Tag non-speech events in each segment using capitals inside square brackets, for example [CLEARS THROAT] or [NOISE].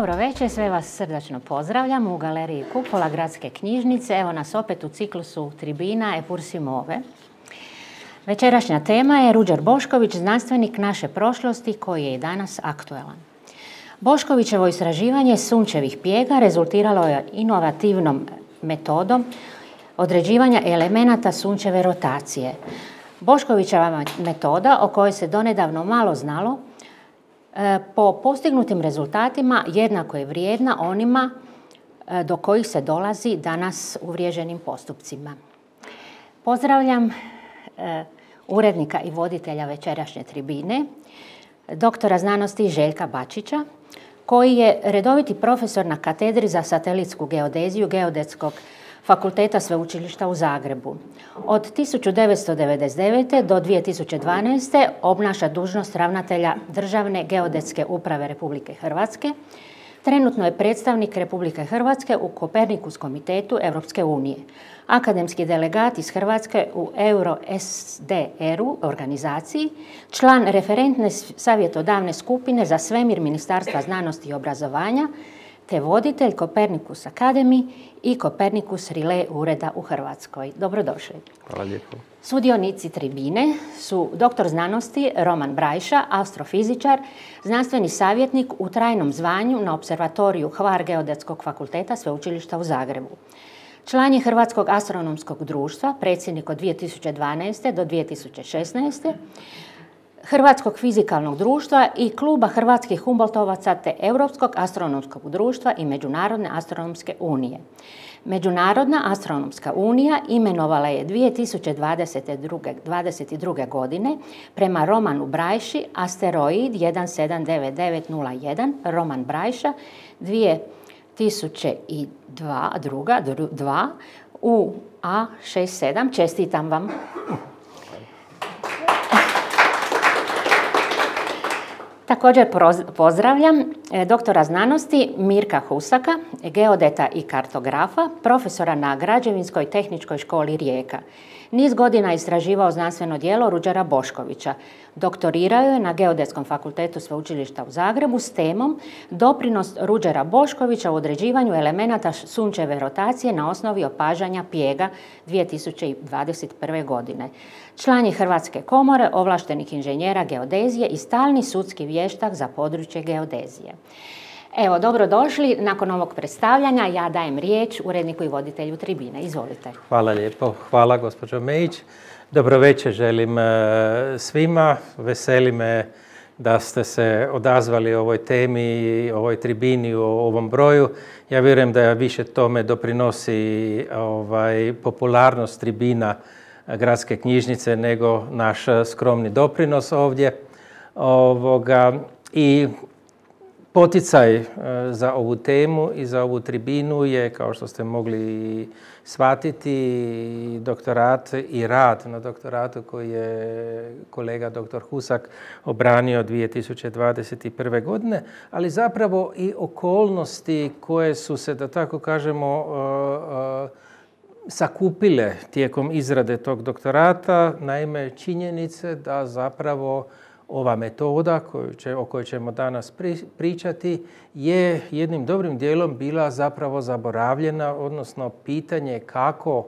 Dobro večer, sve vas srdačno pozdravljam u galeriji Kupola Gradske knjižnice. Evo nas opet u ciklusu tribina E Pursimove. Večerašnja tema je Ruđer Bošković, znanstvenik naše prošlosti koji je i danas aktuelan. Boškovićevo istraživanje sunčevih pjega rezultiralo je inovativnom metodom određivanja elemenata sunčeve rotacije. Boškovićeva metoda o kojoj se donedavno malo znalo po postignutim rezultatima jednako je vrijedna onima e, do kojih se dolazi danas uvriježenim postupcima. Pozdravljam e, urednika i voditelja večerašnje tribine, doktora znanosti Željka Bačića, koji je redoviti profesor na katedri za satelitsku geodeziju Geodetskog fakulteta sveučilišta u Zagrebu. Od 1999. do 2012. obnaša dužnost ravnatelja Državne geodetske uprave Republike Hrvatske. Trenutno je predstavnik Republike Hrvatske u Kopernikus komitetu Europske unije. Akademski delegat iz Hrvatske u Euro SDR-u organizaciji, član referentne savjetodavne skupine za svemir Ministarstva znanosti i obrazovanja, te voditelj Kopernikus Academy i Kopernikus Relay ureda u Hrvatskoj. Dobrodošli. Hvala lijepo. Sudionici tribine su doktor znanosti Roman Brajša, astrofizičar, znanstveni savjetnik u trajnom zvanju na observatoriju Hvar Geodetskog fakulteta Sveučilišta u Zagrebu. Član je Hrvatskog astronomskog društva, predsjednik od 2012. do 2016. Hrvatskog fizikalnog društva i kluba hrvatskih Humboldtovaca te Europskog astronomskog društva i Međunarodne astronomske unije. Međunarodna astronomska unija imenovala je 2022. godine prema Romanu Brajši asteroid 179901 Roman Brajša 2002 druga, dva, u A67. Čestitam vam. Također pozdravljam doktora znanosti Mirka Husaka, geodeta i kartografa, profesora na Građevinskoj tehničkoj školi Rijeka. Niz godina istraživao znanstveno dijelo Ruđera Boškovića. Doktorirao je na Geodetskom fakultetu Sveučilišta u Zagrebu s temom Doprinos Ruđera Boškovića u određivanju elemenata sunčeve rotacije na osnovi opažanja pjega 2021. godine. Član je Hrvatske komore, ovlaštenih inženjera geodezije i stalni sudski vještak za područje geodezije. Evo, dobrodošli. Nakon ovog predstavljanja ja dajem riječ uredniku i voditelju tribine. Izvolite. Hvala lijepo. Hvala gospođo Mejić. Dobro večer želim e, svima. Veseli me da ste se odazvali ovoj temi, ovoj tribini, u ovom broju. Ja vjerujem da više tome doprinosi ovaj, popularnost tribina gradske knjižnice nego naš skromni doprinos ovdje. Ovoga, I poticaj e, za ovu temu i za ovu tribinu je, kao što ste mogli shvatiti, doktorat i rad na doktoratu koji je kolega dr. Husak obranio 2021. godine, ali zapravo i okolnosti koje su se, da tako kažemo, e, e, sakupile tijekom izrade tog doktorata, naime činjenice da zapravo ova metoda o kojoj ćemo danas pričati je jednim dobrim dijelom bila zapravo zaboravljena, odnosno pitanje kako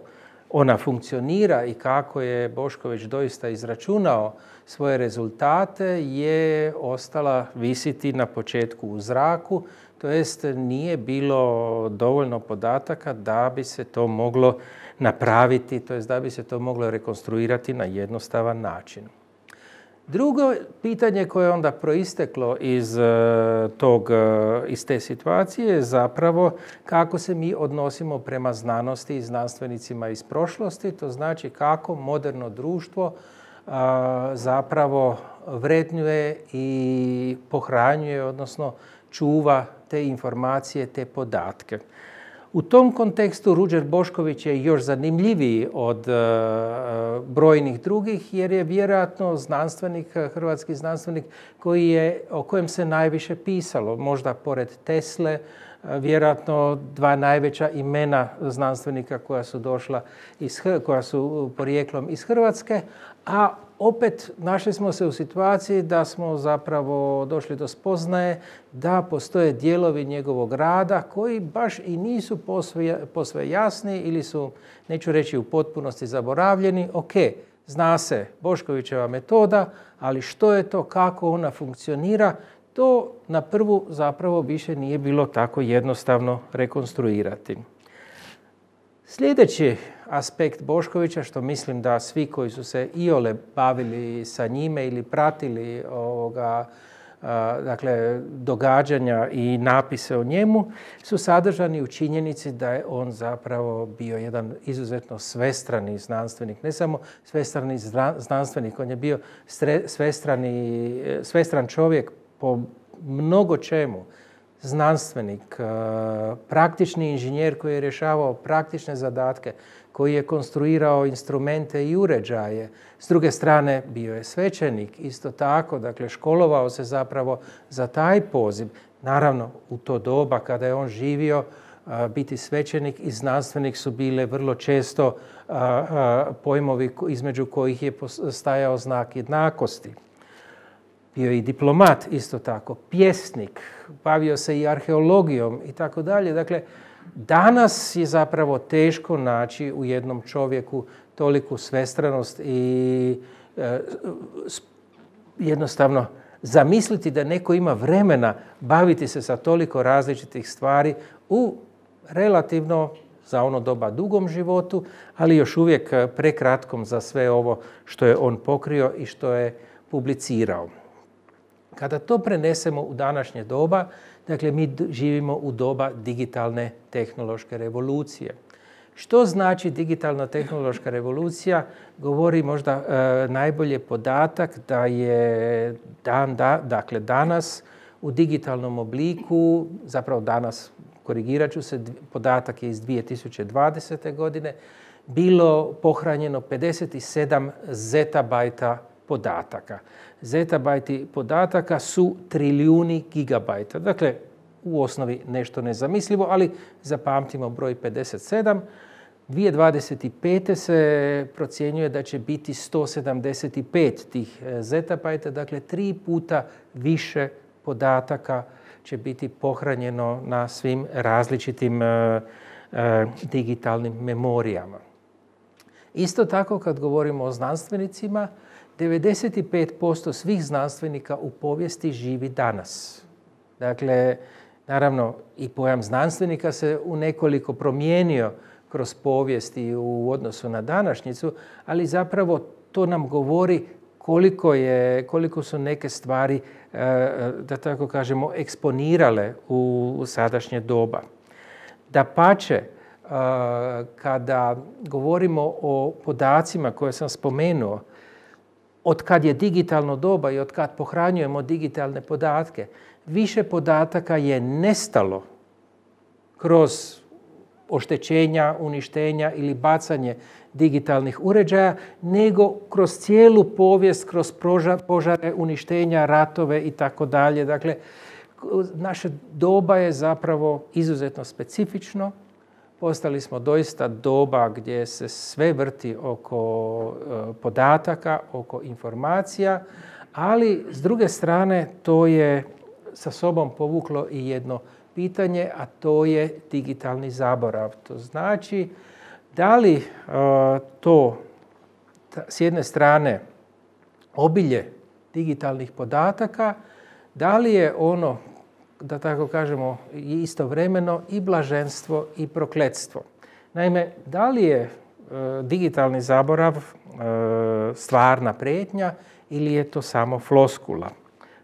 ona funkcionira i kako je Bošković doista izračunao svoje rezultate je ostala visiti na početku u zraku, to jest nije bilo dovoljno podataka da bi se to moglo napraviti, to jest da bi se to moglo rekonstruirati na jednostavan način. Drugo pitanje koje je onda proisteklo iz, e, tog, e, iz te situacije je zapravo kako se mi odnosimo prema znanosti i znanstvenicima iz prošlosti, to znači kako moderno društvo e, zapravo vrednjuje i pohranjuje, odnosno čuva te informacije, te podatke. U tom kontekstu Ruđer Bošković je još zanimljiviji od e, brojnih drugih jer je vjerojatno znanstvenik, hrvatski znanstvenik koji je, o kojem se najviše pisalo. Možda pored Tesle, e, vjerojatno dva najveća imena znanstvenika koja su došla iz, koja su porijeklom iz Hrvatske, a opet našli smo se u situaciji da smo zapravo došli do spoznaje da postoje dijelovi njegovog rada koji baš i nisu posve, jasni ili su, neću reći u potpunosti zaboravljeni. Ok, zna se Boškovićeva metoda, ali što je to, kako ona funkcionira, to na prvu zapravo više nije bilo tako jednostavno rekonstruirati. Sljedeći aspekt Boškovića, što mislim da svi koji su se iole bavili sa njime ili pratili ovoga, dakle, događanja i napise o njemu, su sadržani u činjenici da je on zapravo bio jedan izuzetno svestrani znanstvenik. Ne samo svestrani znanstvenik, on je bio svestrani, svestran čovjek po mnogo čemu znanstvenik, praktični inženjer koji je rješavao praktične zadatke, koji je konstruirao instrumente i uređaje. S druge strane, bio je svećenik, isto tako, dakle, školovao se zapravo za taj poziv. Naravno, u to doba kada je on živio, biti svećenik i znanstvenik su bile vrlo često pojmovi između kojih je stajao znak jednakosti. Bio je i diplomat isto tako, pjesnik, bavio se i arheologijom i tako dalje. Dakle, danas je zapravo teško naći u jednom čovjeku toliku svestranost i e, jednostavno zamisliti da neko ima vremena baviti se sa toliko različitih stvari u relativno za ono doba dugom životu, ali još uvijek prekratkom za sve ovo što je on pokrio i što je publicirao. Kada to prenesemo u današnje doba, dakle mi živimo u doba digitalne tehnološke revolucije. Što znači digitalna tehnološka revolucija? Govori možda e, najbolje podatak da je dan, dakle danas u digitalnom obliku, zapravo danas korigirat ću se, podatak je iz 2020. godine, bilo pohranjeno 57 zetabajta podataka. Zetabajti podataka su trilijuni gigabajta. Dakle, u osnovi nešto nezamislivo, ali zapamtimo broj 57. 2025. se procjenjuje da će biti 175 tih e, zetabajta, dakle tri puta više podataka će biti pohranjeno na svim različitim e, e, digitalnim memorijama. Isto tako kad govorimo o znanstvenicima, 95% svih znanstvenika u povijesti živi danas. Dakle, naravno i pojam znanstvenika se u nekoliko promijenio kroz povijesti u odnosu na današnjicu, ali zapravo to nam govori koliko, je, koliko su neke stvari, e, da tako kažemo, eksponirale u, sadašnje doba. Da pače, e, kada govorimo o podacima koje sam spomenuo, od kad je digitalno doba i od kad pohranjujemo digitalne podatke, više podataka je nestalo kroz oštećenja, uništenja ili bacanje digitalnih uređaja, nego kroz cijelu povijest, kroz požare, uništenja, ratove i tako dalje. Dakle, naše doba je zapravo izuzetno specifično Postali smo doista doba gdje se sve vrti oko e, podataka, oko informacija, ali s druge strane to je sa sobom povuklo i jedno pitanje, a to je digitalni zaborav. To znači da li e, to s jedne strane obilje digitalnih podataka, da li je ono da tako kažemo, istovremeno i blaženstvo i prokletstvo. Naime, da li je e, digitalni zaborav e, stvarna prijetnja ili je to samo floskula?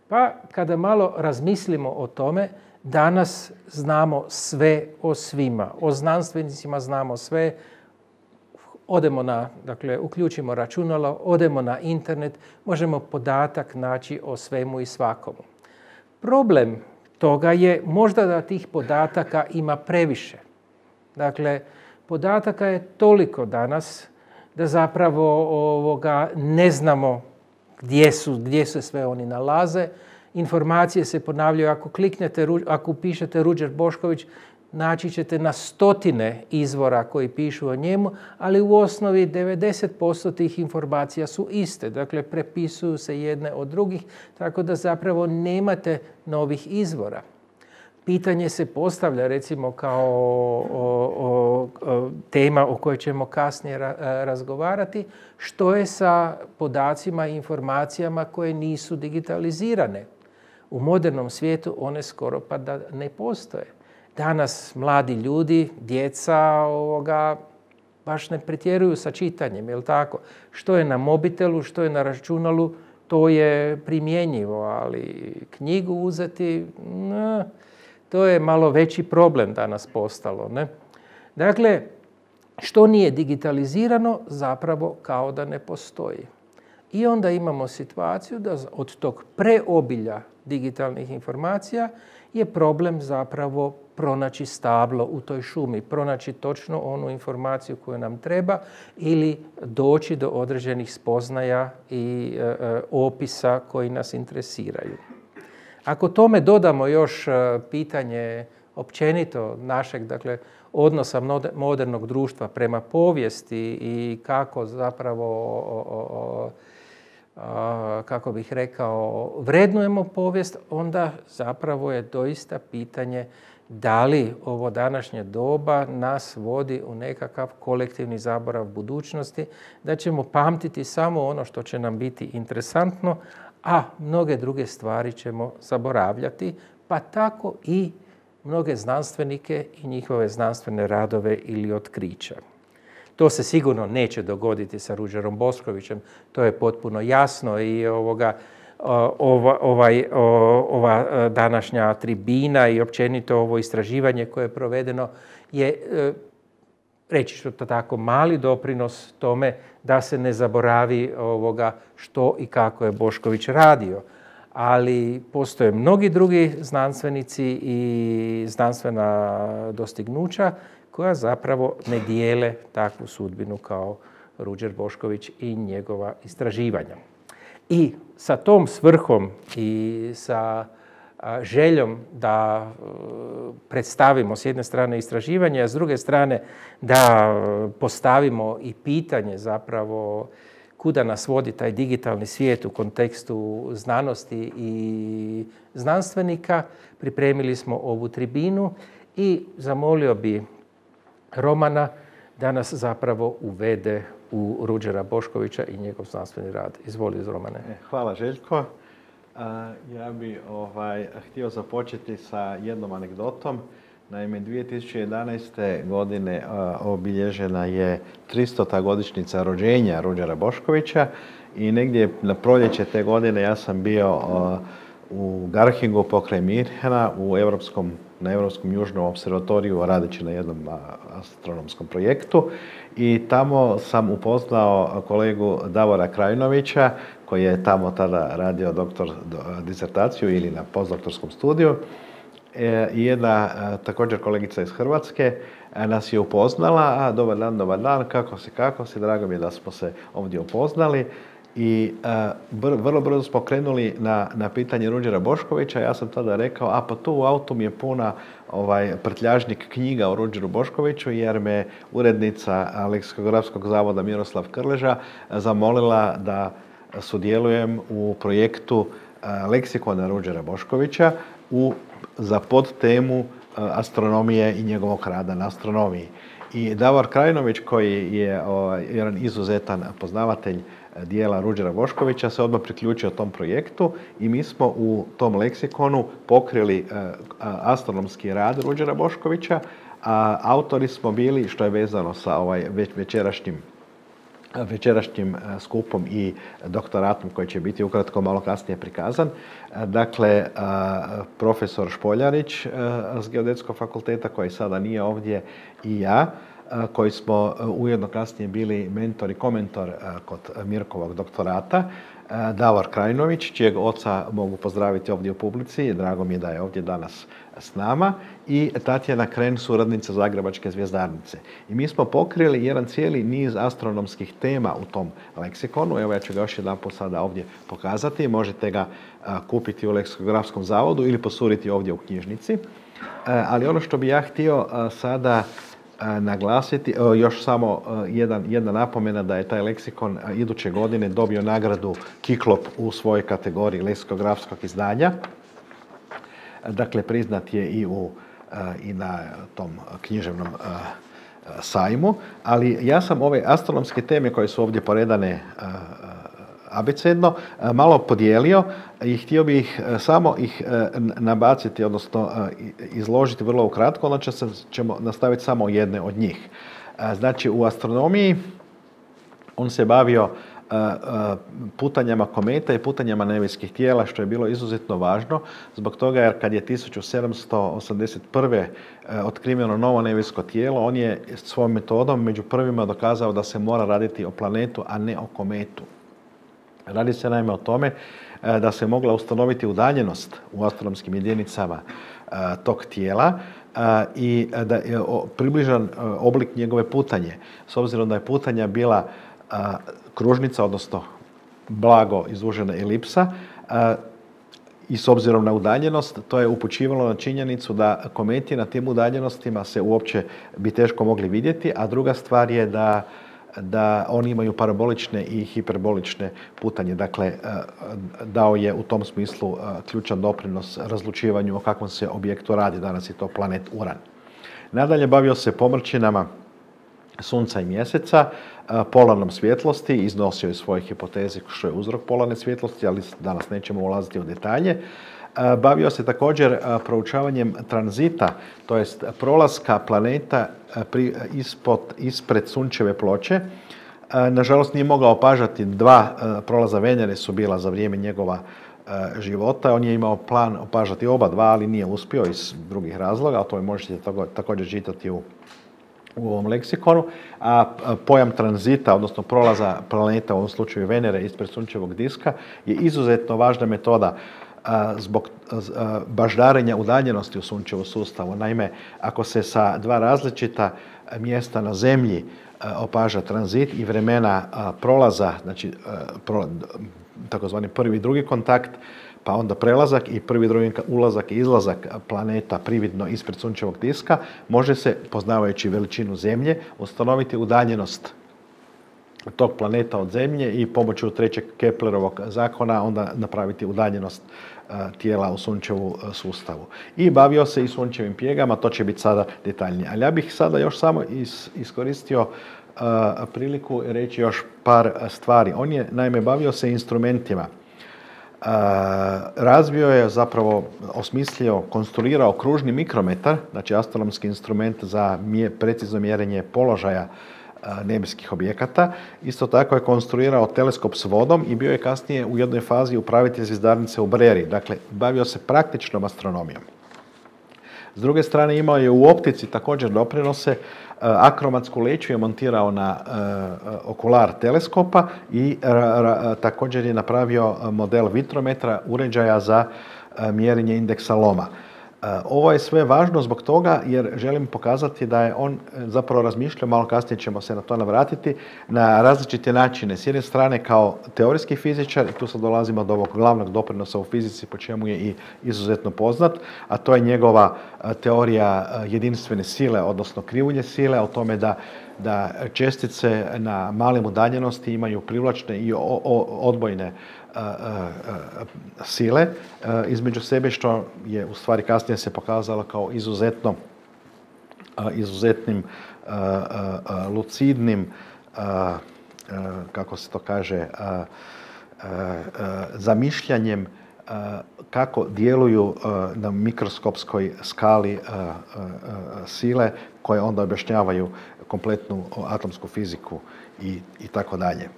Pa kada malo razmislimo o tome, danas znamo sve o svima. O znanstvenicima znamo sve. Odemo na, dakle, uključimo računalo, odemo na internet, možemo podatak naći o svemu i svakomu. Problem toga je možda da tih podataka ima previše. Dakle, podataka je toliko danas da zapravo ovoga ne znamo gdje su, gdje se sve oni nalaze. Informacije se ponavljaju. Ako kliknete, ako pišete Ruđer Bošković, naći ćete na stotine izvora koji pišu o njemu, ali u osnovi 90% tih informacija su iste. Dakle, prepisuju se jedne od drugih, tako da zapravo nemate novih izvora. Pitanje se postavlja recimo kao o, tema o kojoj ćemo kasnije razgovarati, što je sa podacima i informacijama koje nisu digitalizirane. U modernom svijetu one skoro pa da ne postoje danas mladi ljudi, djeca ovoga, baš ne pretjeruju sa čitanjem, jel tako? Što je na mobitelu, što je na računalu, to je primjenjivo, ali knjigu uzeti, to je malo veći problem danas postalo. Ne? Dakle, što nije digitalizirano, zapravo kao da ne postoji. I onda imamo situaciju da od tog preobilja digitalnih informacija je problem zapravo pronaći stablo u toj šumi, pronaći točno onu informaciju koju nam treba ili doći do određenih spoznaja i e, e, opisa koji nas interesiraju. Ako tome dodamo još e, pitanje općenito našeg dakle, odnosa modernog društva prema povijesti i kako zapravo kako bih rekao, vrednujemo povijest, onda zapravo je doista pitanje da li ovo današnje doba nas vodi u nekakav kolektivni zaborav budućnosti, da ćemo pamtiti samo ono što će nam biti interesantno, a mnoge druge stvari ćemo zaboravljati, pa tako i mnoge znanstvenike i njihove znanstvene radove ili otkrića. To se sigurno neće dogoditi sa Ruđerom Boskovićem, to je potpuno jasno i ovoga, ova, ovaj, ova e, današnja tribina i općenito ovo istraživanje koje je provedeno je, e, reći ću to tako, mali doprinos tome da se ne zaboravi ovoga što i kako je Bošković radio. Ali postoje mnogi drugi znanstvenici i znanstvena dostignuća koja zapravo ne dijele takvu sudbinu kao Ruđer Bošković i njegova istraživanja. I sa tom svrhom i sa željom da e, predstavimo s jedne strane istraživanje, a s druge strane da postavimo i pitanje zapravo kuda nas vodi taj digitalni svijet u kontekstu znanosti i znanstvenika. Pripremili smo ovu tribinu i zamolio bi Romana da nas zapravo uvede u Ruđera Boškovića i njegov znanstveni rad. Izvoli, Romane. E, hvala, Željko. Ja bi ovaj, htio započeti sa jednom anegdotom. Naime, 2011. godine obilježena je 300. godišnjica rođenja Ruđera Boškovića i negdje na proljeće te godine ja sam bio u Garhingu pokraj Mirhena u Europskom na Europskom južnom observatoriju radeći na jednom astronomskom projektu. I tamo sam upoznao kolegu Davora Krajinovića koji je tamo tada radio doktor disertaciju ili na postdoktorskom studiju. E, i jedna također kolegica iz Hrvatske nas je upoznala, a dobar dan, dobar dan, kako si, kako si, drago mi je da smo se ovdje upoznali i e, vrlo brzo smo krenuli na, na pitanje Ruđera Boškovića. Ja sam tada rekao, a pa tu u autu mi je puna ovaj, prtljažnik knjiga o Ruđeru Boškoviću, jer me urednica Leksikografskog zavoda Miroslav Krleža zamolila da sudjelujem u projektu e, leksikona Ruđera Boškovića u, za podtemu e, astronomije i njegovog rada na astronomiji. I Davor Krajinović, koji je ovaj, jedan izuzetan poznavatelj dijela Ruđera Boškovića se odmah priključio tom projektu i mi smo u tom leksikonu pokrili e, astronomski rad Ruđera Boškovića, a autori smo bili, što je vezano sa ovaj večerašnjim večerašnjim e, skupom i doktoratom koji će biti ukratko malo kasnije prikazan. E, dakle, profesor Špoljarić s Geodetskog fakulteta koji sada nije ovdje i ja koji smo ujedno kasnije bili mentor i komentor kod Mirkovog doktorata, Davor Krajnović, čijeg oca mogu pozdraviti ovdje u publici, drago mi je da je ovdje danas s nama, i Tatjana Kren, suradnica Zagrebačke zvijezdarnice. I mi smo pokrili jedan cijeli niz astronomskih tema u tom leksikonu. Evo ja ću ga još jedan sada ovdje pokazati. Možete ga kupiti u leksikografskom zavodu ili posuriti ovdje u knjižnici. ali ono što bi ja htio sada naglasiti, još samo jedan, jedna napomena da je taj leksikon iduće godine dobio nagradu Kiklop u svojoj kategoriji leksikografskog izdanja. Dakle, priznat je i, u, i na tom književnom sajmu, ali ja sam ove astronomske teme koje su ovdje poredane abecedno malo podijelio i htio bih samo ih nabaciti, odnosno izložiti vrlo ukratko, onda ćemo nastaviti samo jedne od njih. Znači, u astronomiji on se bavio putanjama kometa i putanjama nebeskih tijela, što je bilo izuzetno važno, zbog toga jer kad je 1781. otkriveno novo nebesko tijelo, on je svojom metodom među prvima dokazao da se mora raditi o planetu, a ne o kometu. Radi se naime o tome da se mogla ustanoviti udaljenost u astronomskim jedinicama tog tijela i da je približan oblik njegove putanje. S obzirom da je putanja bila kružnica, odnosno blago izvužena elipsa, i s obzirom na udaljenost, to je upućivalo na činjenicu da kometi na tim udaljenostima se uopće bi teško mogli vidjeti, a druga stvar je da, da oni imaju parabolične i hiperbolične putanje. Dakle, dao je u tom smislu ključan doprinos razlučivanju o kakvom se objektu radi. Danas je to planet Uran. Nadalje bavio se pomrčinama sunca i mjeseca, polarnom svjetlosti, iznosio je svoje hipoteze što je uzrok polarne svjetlosti, ali danas nećemo ulaziti u detalje. Bavio se također proučavanjem tranzita, to jest prolaska planeta ispod, ispred sunčeve ploče. Nažalost nije mogao opažati dva prolaza Venere su bila za vrijeme njegova života. On je imao plan opažati oba dva, ali nije uspio iz drugih razloga. O tome možete također čitati u u ovom leksikonu, a pojam tranzita, odnosno prolaza planeta, u ovom slučaju Venere, ispred sunčevog diska, je izuzetno važna metoda zbog baždarenja udaljenosti u sunčevom sustavu. Naime, ako se sa dva različita mjesta na zemlji opaža tranzit i vremena prolaza, znači takozvani prvi i drugi kontakt, pa onda prelazak i prvi drugi ulazak i izlazak planeta prividno ispred sunčevog diska, može se, poznavajući veličinu Zemlje, ustanoviti udaljenost tog planeta od Zemlje i pomoću trećeg Keplerovog zakona onda napraviti udaljenost tijela u sunčevu sustavu. I bavio se i sunčevim pjegama, to će biti sada detaljnije. Ali ja bih sada još samo iskoristio priliku reći još par stvari. On je naime bavio se instrumentima razvio je zapravo, osmislio, konstruirao kružni mikrometar, znači astronomski instrument za precizno mjerenje položaja nebeskih objekata. Isto tako je konstruirao teleskop s vodom i bio je kasnije u jednoj fazi upravitelj zvizdarnice u Breri. Dakle, bavio se praktičnom astronomijom. S druge strane imao je u optici također doprinose, akromatsku leću je montirao na okular teleskopa i također je napravio model vitrometra uređaja za mjerenje indeksa loma. Ovo je sve važno zbog toga jer želim pokazati da je on zapravo razmišljao, malo kasnije ćemo se na to navratiti, na različite načine. S jedne strane kao teorijski fizičar, i tu sad dolazimo do ovog glavnog doprinosa u fizici po čemu je i izuzetno poznat, a to je njegova teorija jedinstvene sile, odnosno krivulje sile, o tome da da čestice na malim udaljenosti imaju privlačne i odbojne sile između sebe što je u stvari kasnije se pokazalo kao izuzetno izuzetnim lucidnim kako se to kaže zamišljanjem kako djeluju na mikroskopskoj skali sile koje onda objašnjavaju kompletnu atomsku fiziku i, i tako dalje.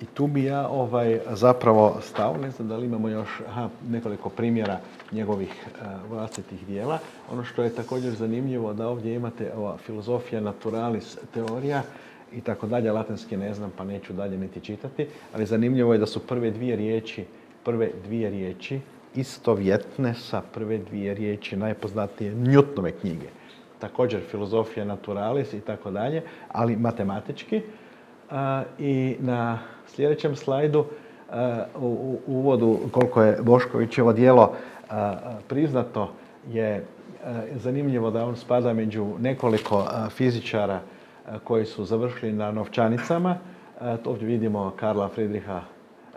I tu bi ja ovaj, zapravo stao, ne znam da li imamo još aha, nekoliko primjera njegovih uh, vlastitih dijela. Ono što je također zanimljivo da ovdje imate ova filozofija naturalis teorija i tako dalje, latinski ne znam pa neću dalje niti čitati, ali zanimljivo je da su prve dvije riječi, prve dvije riječi istovjetne sa prve dvije riječi najpoznatije Newtonove knjige. Također filozofija naturalis i tako dalje, ali matematički. I na sljedećem slajdu u uvodu koliko je Boškovićevo dijelo priznato je zanimljivo da on spada među nekoliko fizičara koji su završili na novčanicama. Ovdje vidimo Karla Friedricha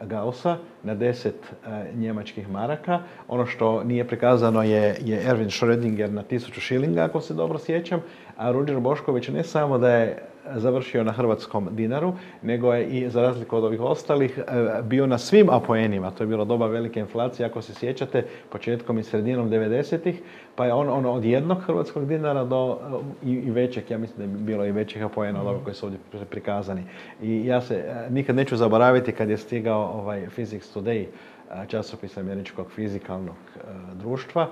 Gaussa na deset njemačkih maraka. Ono što nije prikazano je, je Erwin Schrödinger na tisuću šilinga, ako se dobro sjećam. A Ruđer Bošković ne samo da je završio na hrvatskom dinaru, nego je i, za razliku od ovih ostalih, e, bio na svim apoenima. To je bilo doba velike inflacije, ako se sjećate, početkom i sredinom 90-ih, pa je on, ono od jednog hrvatskog dinara do e, i, većeg, ja mislim da je bilo i većih apoena od ovih koji su ovdje prikazani. I ja se e, nikad neću zaboraviti kad je stigao ovaj Physics Today, časopis američkog fizikalnog društva,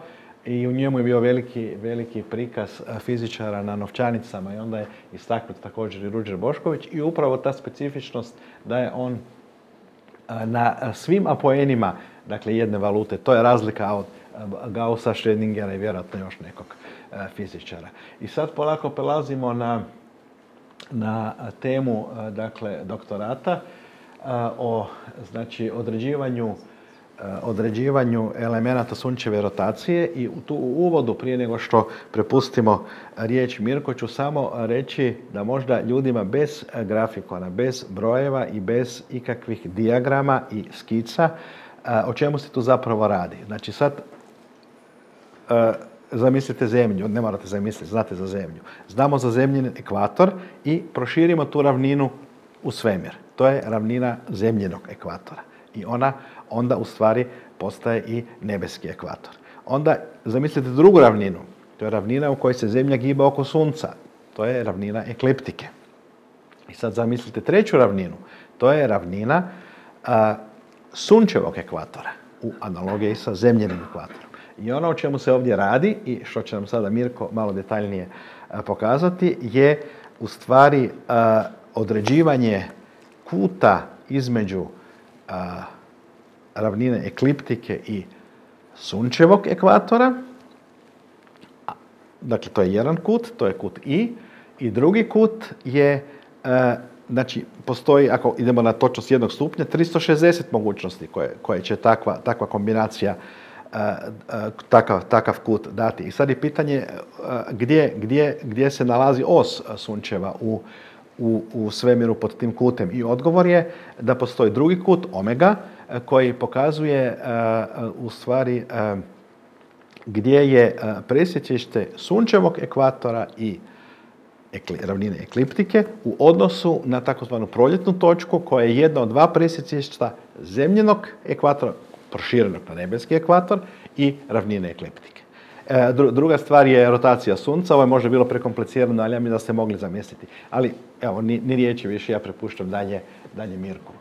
i u njemu je bio veliki, veliki prikaz fizičara na novčanicama i onda je istaknut također i Ruđer Bošković i upravo ta specifičnost da je on na svim apoenima dakle jedne valute, to je razlika od Gaussa, Schrödingera i vjerojatno još nekog fizičara. I sad polako prelazimo na, na temu dakle doktorata o znači određivanju određivanju elemenata sunčeve rotacije i u tu uvodu prije nego što prepustimo riječ Mirko ću samo reći da možda ljudima bez grafikona, bez brojeva i bez ikakvih dijagrama i skica eh, o čemu se tu zapravo radi. Znači sad eh, zamislite zemlju, ne morate zamisliti, znate za zemlju. Znamo za zemljin ekvator i proširimo tu ravninu u svemir. To je ravnina zemljenog ekvatora. I ona onda u stvari postaje i nebeski ekvator. Onda zamislite drugu ravninu. To je ravnina u kojoj se Zemlja giba oko Sunca. To je ravnina ekliptike. I sad zamislite treću ravninu. To je ravnina sunčevog ekvatora u analogiji sa zemljenim ekvatorom. I ono o čemu se ovdje radi i što će nam sada Mirko malo detaljnije pokazati je u stvari određivanje kuta između ravnine ekliptike i sunčevog ekvatora. Dakle, to je jedan kut, to je kut I. I drugi kut je, e, znači, postoji, ako idemo na točnost jednog stupnja, 360 mogućnosti koje, koje će takva, takva kombinacija e, e, takav, takav kut dati. I sad je pitanje gdje, gdje, gdje se nalazi os sunčeva u, u, u svemiru pod tim kutem. I odgovor je da postoji drugi kut, omega, koji pokazuje e, u stvari e, gdje je e, presjećište sunčevog ekvatora i ravnine ekliptike u odnosu na takozvanu proljetnu točku koja je jedna od dva presjećišta zemljenog ekvatora, proširenog na nebeski ekvator i ravnine ekliptike. Druga stvar je rotacija sunca, ovo je možda bilo prekomplicirano, ali ja mi da ste mogli zamisliti. Ali evo, ni, ni riječi više, ja prepuštam dalje, dalje Mirku.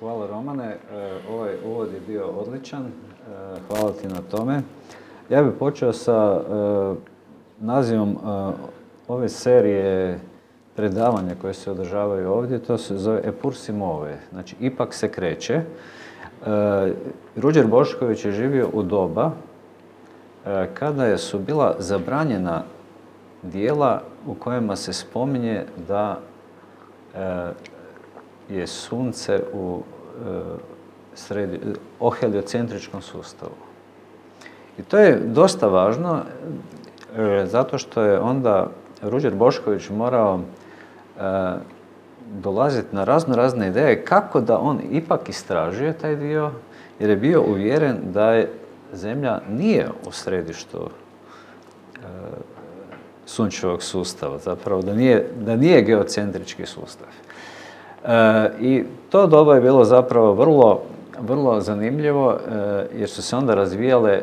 Hvala Romane, e, ovaj uvod je bio odličan, e, hvala ti na tome. Ja bih počeo sa e, nazivom ove serije predavanja koje se održavaju ovdje, to se zove Epursimove, znači ipak se kreće. Ruđer Bošković je živio u doba kada su bila zabranjena dijela u kojima se spominje da je sunce u e, sredi, oheliocentričkom sustavu. I to je dosta važno e, zato što je onda Ruđer Bošković morao e, dolaziti na razno razne ideje kako da on ipak istražuje taj dio jer je bio uvjeren da je Zemlja nije u središtu sunčevog sustava, zapravo da nije, da nije geocentrički sustav. E, I to doba je bilo zapravo vrlo, vrlo zanimljivo e, jer su se onda razvijale e,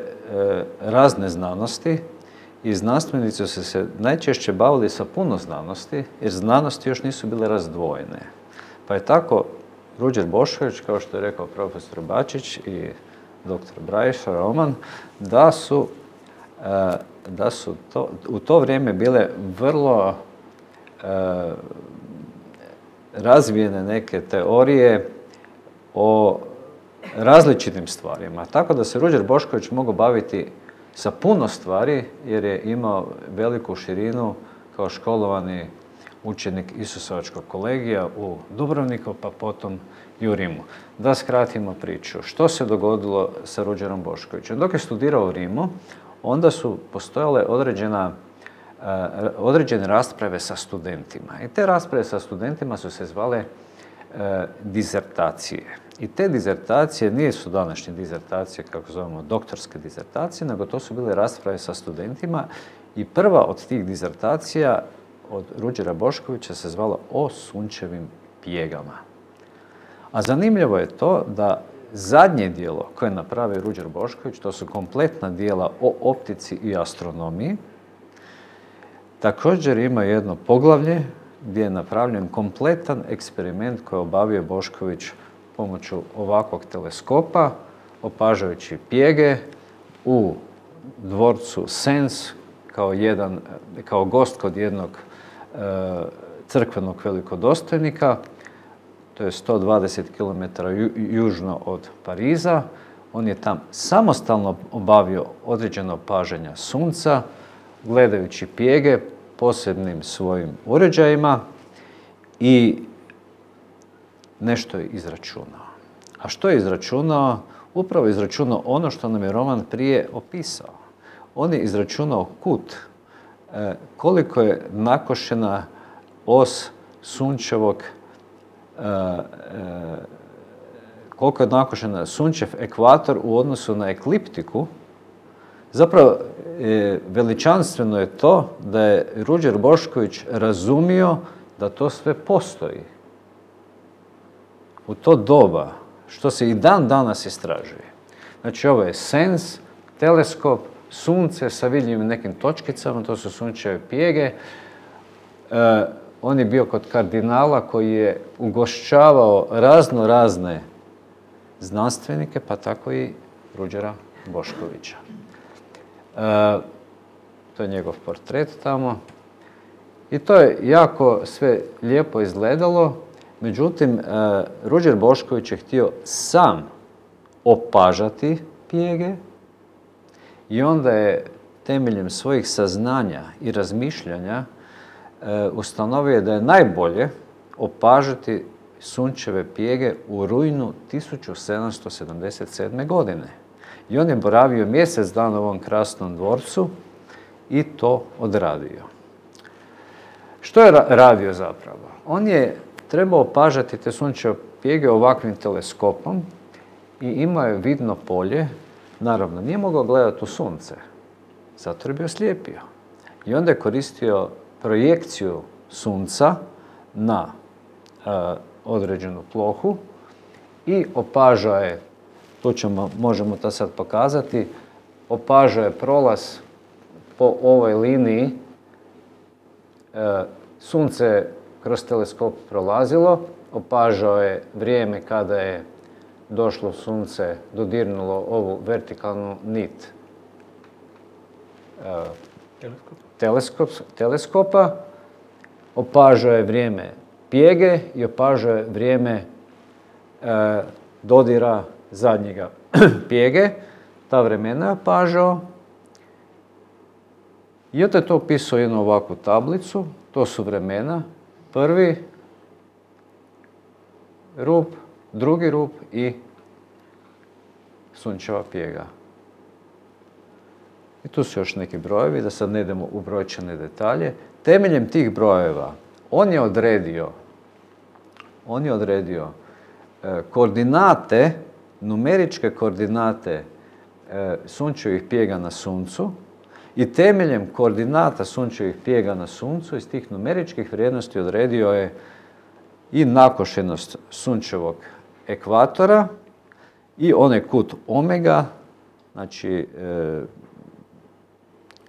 razne znanosti i znanstvenici su se najčešće bavili sa puno znanosti jer znanosti još nisu bile razdvojene. Pa je tako Ruđer Bošković, kao što je rekao profesor Bačić i dr. Brajša Roman, da su, da su to, u to vrijeme bile vrlo razvijene neke teorije o različitim stvarima. Tako da se Ruđer Bošković mogao baviti sa puno stvari jer je imao veliku širinu kao školovani učenik Isusovačkog kolegija u Dubrovniku, pa potom i u Rimu. Da skratimo priču. Što se dogodilo sa Ruđerom Boškovićem? Dok je studirao u Rimu, onda su postojale određena e, određene rasprave sa studentima. I te rasprave sa studentima su se zvale e, dizertacije. I te dizertacije nisu današnje dizertacije, kako zovemo doktorske dizertacije, nego to su bile rasprave sa studentima i prva od tih dizertacija od Ruđera Boškovića se zvala o sunčevim pjegama. A zanimljivo je to da zadnje dijelo koje je napravio Ruđer Bošković, to su kompletna dijela o optici i astronomiji, također ima jedno poglavlje gdje je napravljen kompletan eksperiment koji je obavio Bošković pomoću ovakvog teleskopa, opažajući pjege u dvorcu Sens kao, jedan, kao gost kod jednog e, crkvenog velikodostojnika, to je 120 km južno od Pariza. On je tam samostalno obavio određeno paženja sunca, gledajući pjege posebnim svojim uređajima i nešto je izračunao. A što je izračunao? Upravo izračunao ono što nam je Roman prije opisao. On je izračunao kut, e, koliko je nakošena os sunčevog koliko je nakošena sunčev ekvator u odnosu na ekliptiku, zapravo veličanstveno je to da je Ruđer Bošković razumio da to sve postoji u to doba, što se i dan danas istražuje. Znači ovo je sens, teleskop, sunce sa vidljivim nekim točkicama, to su sunčeve pjege. E, on je bio kod kardinala koji je ugošćavao razno razne znanstvenike, pa tako i Ruđera Boškovića. E, to je njegov portret tamo. I to je jako sve lijepo izgledalo. Međutim, e, Ruđer Bošković je htio sam opažati pjege i onda je temeljem svojih saznanja i razmišljanja e, ustanovio da je najbolje opažati sunčeve pjege u rujnu 1777. godine. I on je boravio mjesec dana u ovom krasnom dvorcu i to odradio. Što je radio zapravo? On je trebao opažati te sunčeve pjege ovakvim teleskopom i imao je vidno polje. Naravno, nije mogao gledati u sunce, zato je bio slijepio. I onda je koristio projekciju sunca na e, određenu plohu i opažao je, tu ćemo, možemo to sad pokazati, opažao je prolaz po ovoj liniji. E, sunce kroz teleskop prolazilo, opažao je vrijeme kada je došlo sunce, dodirnulo ovu vertikalnu nit teleskopa, opažao je vrijeme pjege i opažao je vrijeme e, dodira zadnjega [CLEARS THROAT] pjege. Ta vremena je opažao. I onda je to opisao jednu ovakvu tablicu. To su vremena prvi rup, drugi rup i sunčeva pjega. I tu su još neki brojevi, da sad ne idemo u brojčane detalje. Temeljem tih brojeva on je odredio, on je odredio e, koordinate, numeričke koordinate e, sunčevih pjega na suncu, i temeljem koordinata sunčevih pjega na suncu iz tih numeričkih vrijednosti odredio je i nakošenost sunčevog ekvatora i onaj kut omega, znači e,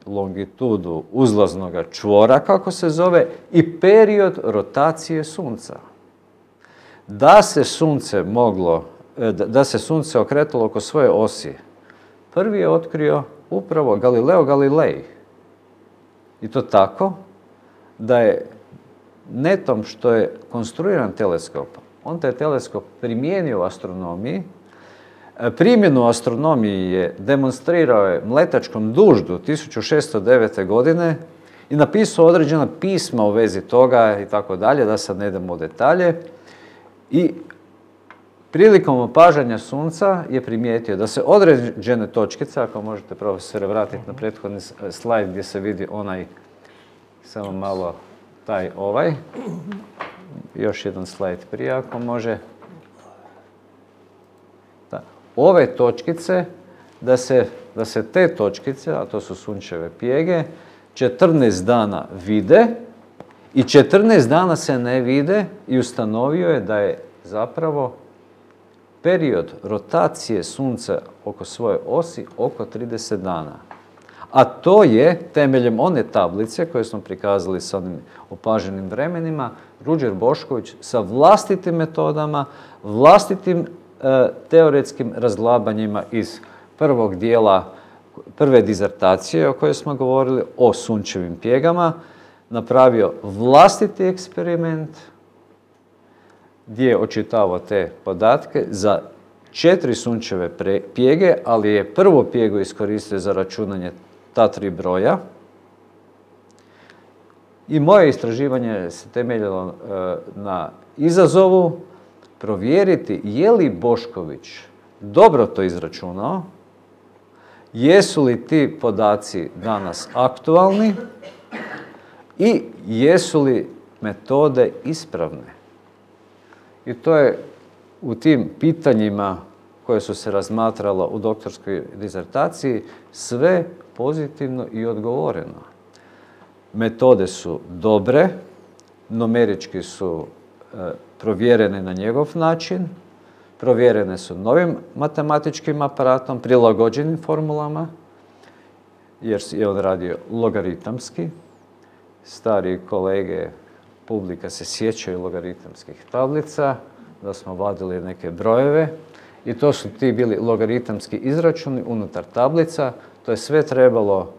longitudu uzlaznog čvora, kako se zove, i period rotacije sunca. Da se sunce moglo, e, da se sunce okretalo oko svoje osi, prvi je otkrio upravo Galileo Galilei. I to tako da je netom što je konstruiran teleskop, on taj teleskop primijenio u astronomiji, primjenu astronomiji je demonstrirao je mletačkom duždu 1609. godine i napisao određena pisma u vezi toga i tako dalje, da sad ne idemo u detalje. I prilikom opažanja sunca je primijetio da se određene točkice, ako možete profesore vratiti na prethodni slajd gdje se vidi onaj, samo malo taj ovaj, još jedan slajd prije ako može. Ove točkice, da se, da se te točkice, a to su sunčeve pjege, 14 dana vide i 14 dana se ne vide i ustanovio je da je zapravo period rotacije Sunca oko svoje osi oko 30 dana. A to je, temeljem one tablice koje smo prikazali sa onim opaženim vremenima, Ruđer Bošković sa vlastitim metodama, vlastitim teoretskim razglabanjima iz prvog dijela prve dizertacije o kojoj smo govorili o sunčevim pjegama, napravio vlastiti eksperiment gdje je očitavao te podatke za četiri sunčeve pjege, ali je prvo pjego iskoristio za računanje ta tri broja. I moje istraživanje se temeljilo e, na izazovu provjeriti je li Bošković dobro to izračunao, jesu li ti podaci danas aktualni i jesu li metode ispravne. I to je u tim pitanjima koje su se razmatralo u doktorskoj dizertaciji sve pozitivno i odgovoreno. Metode su dobre, numerički su e, provjerene na njegov način, provjerene su novim matematičkim aparatom, prilagođenim formulama, jer je on radio logaritamski. Stari kolege publika se sjećaju logaritamskih tablica, da smo vadili neke brojeve i to su ti bili logaritamski izračuni unutar tablica. To je sve trebalo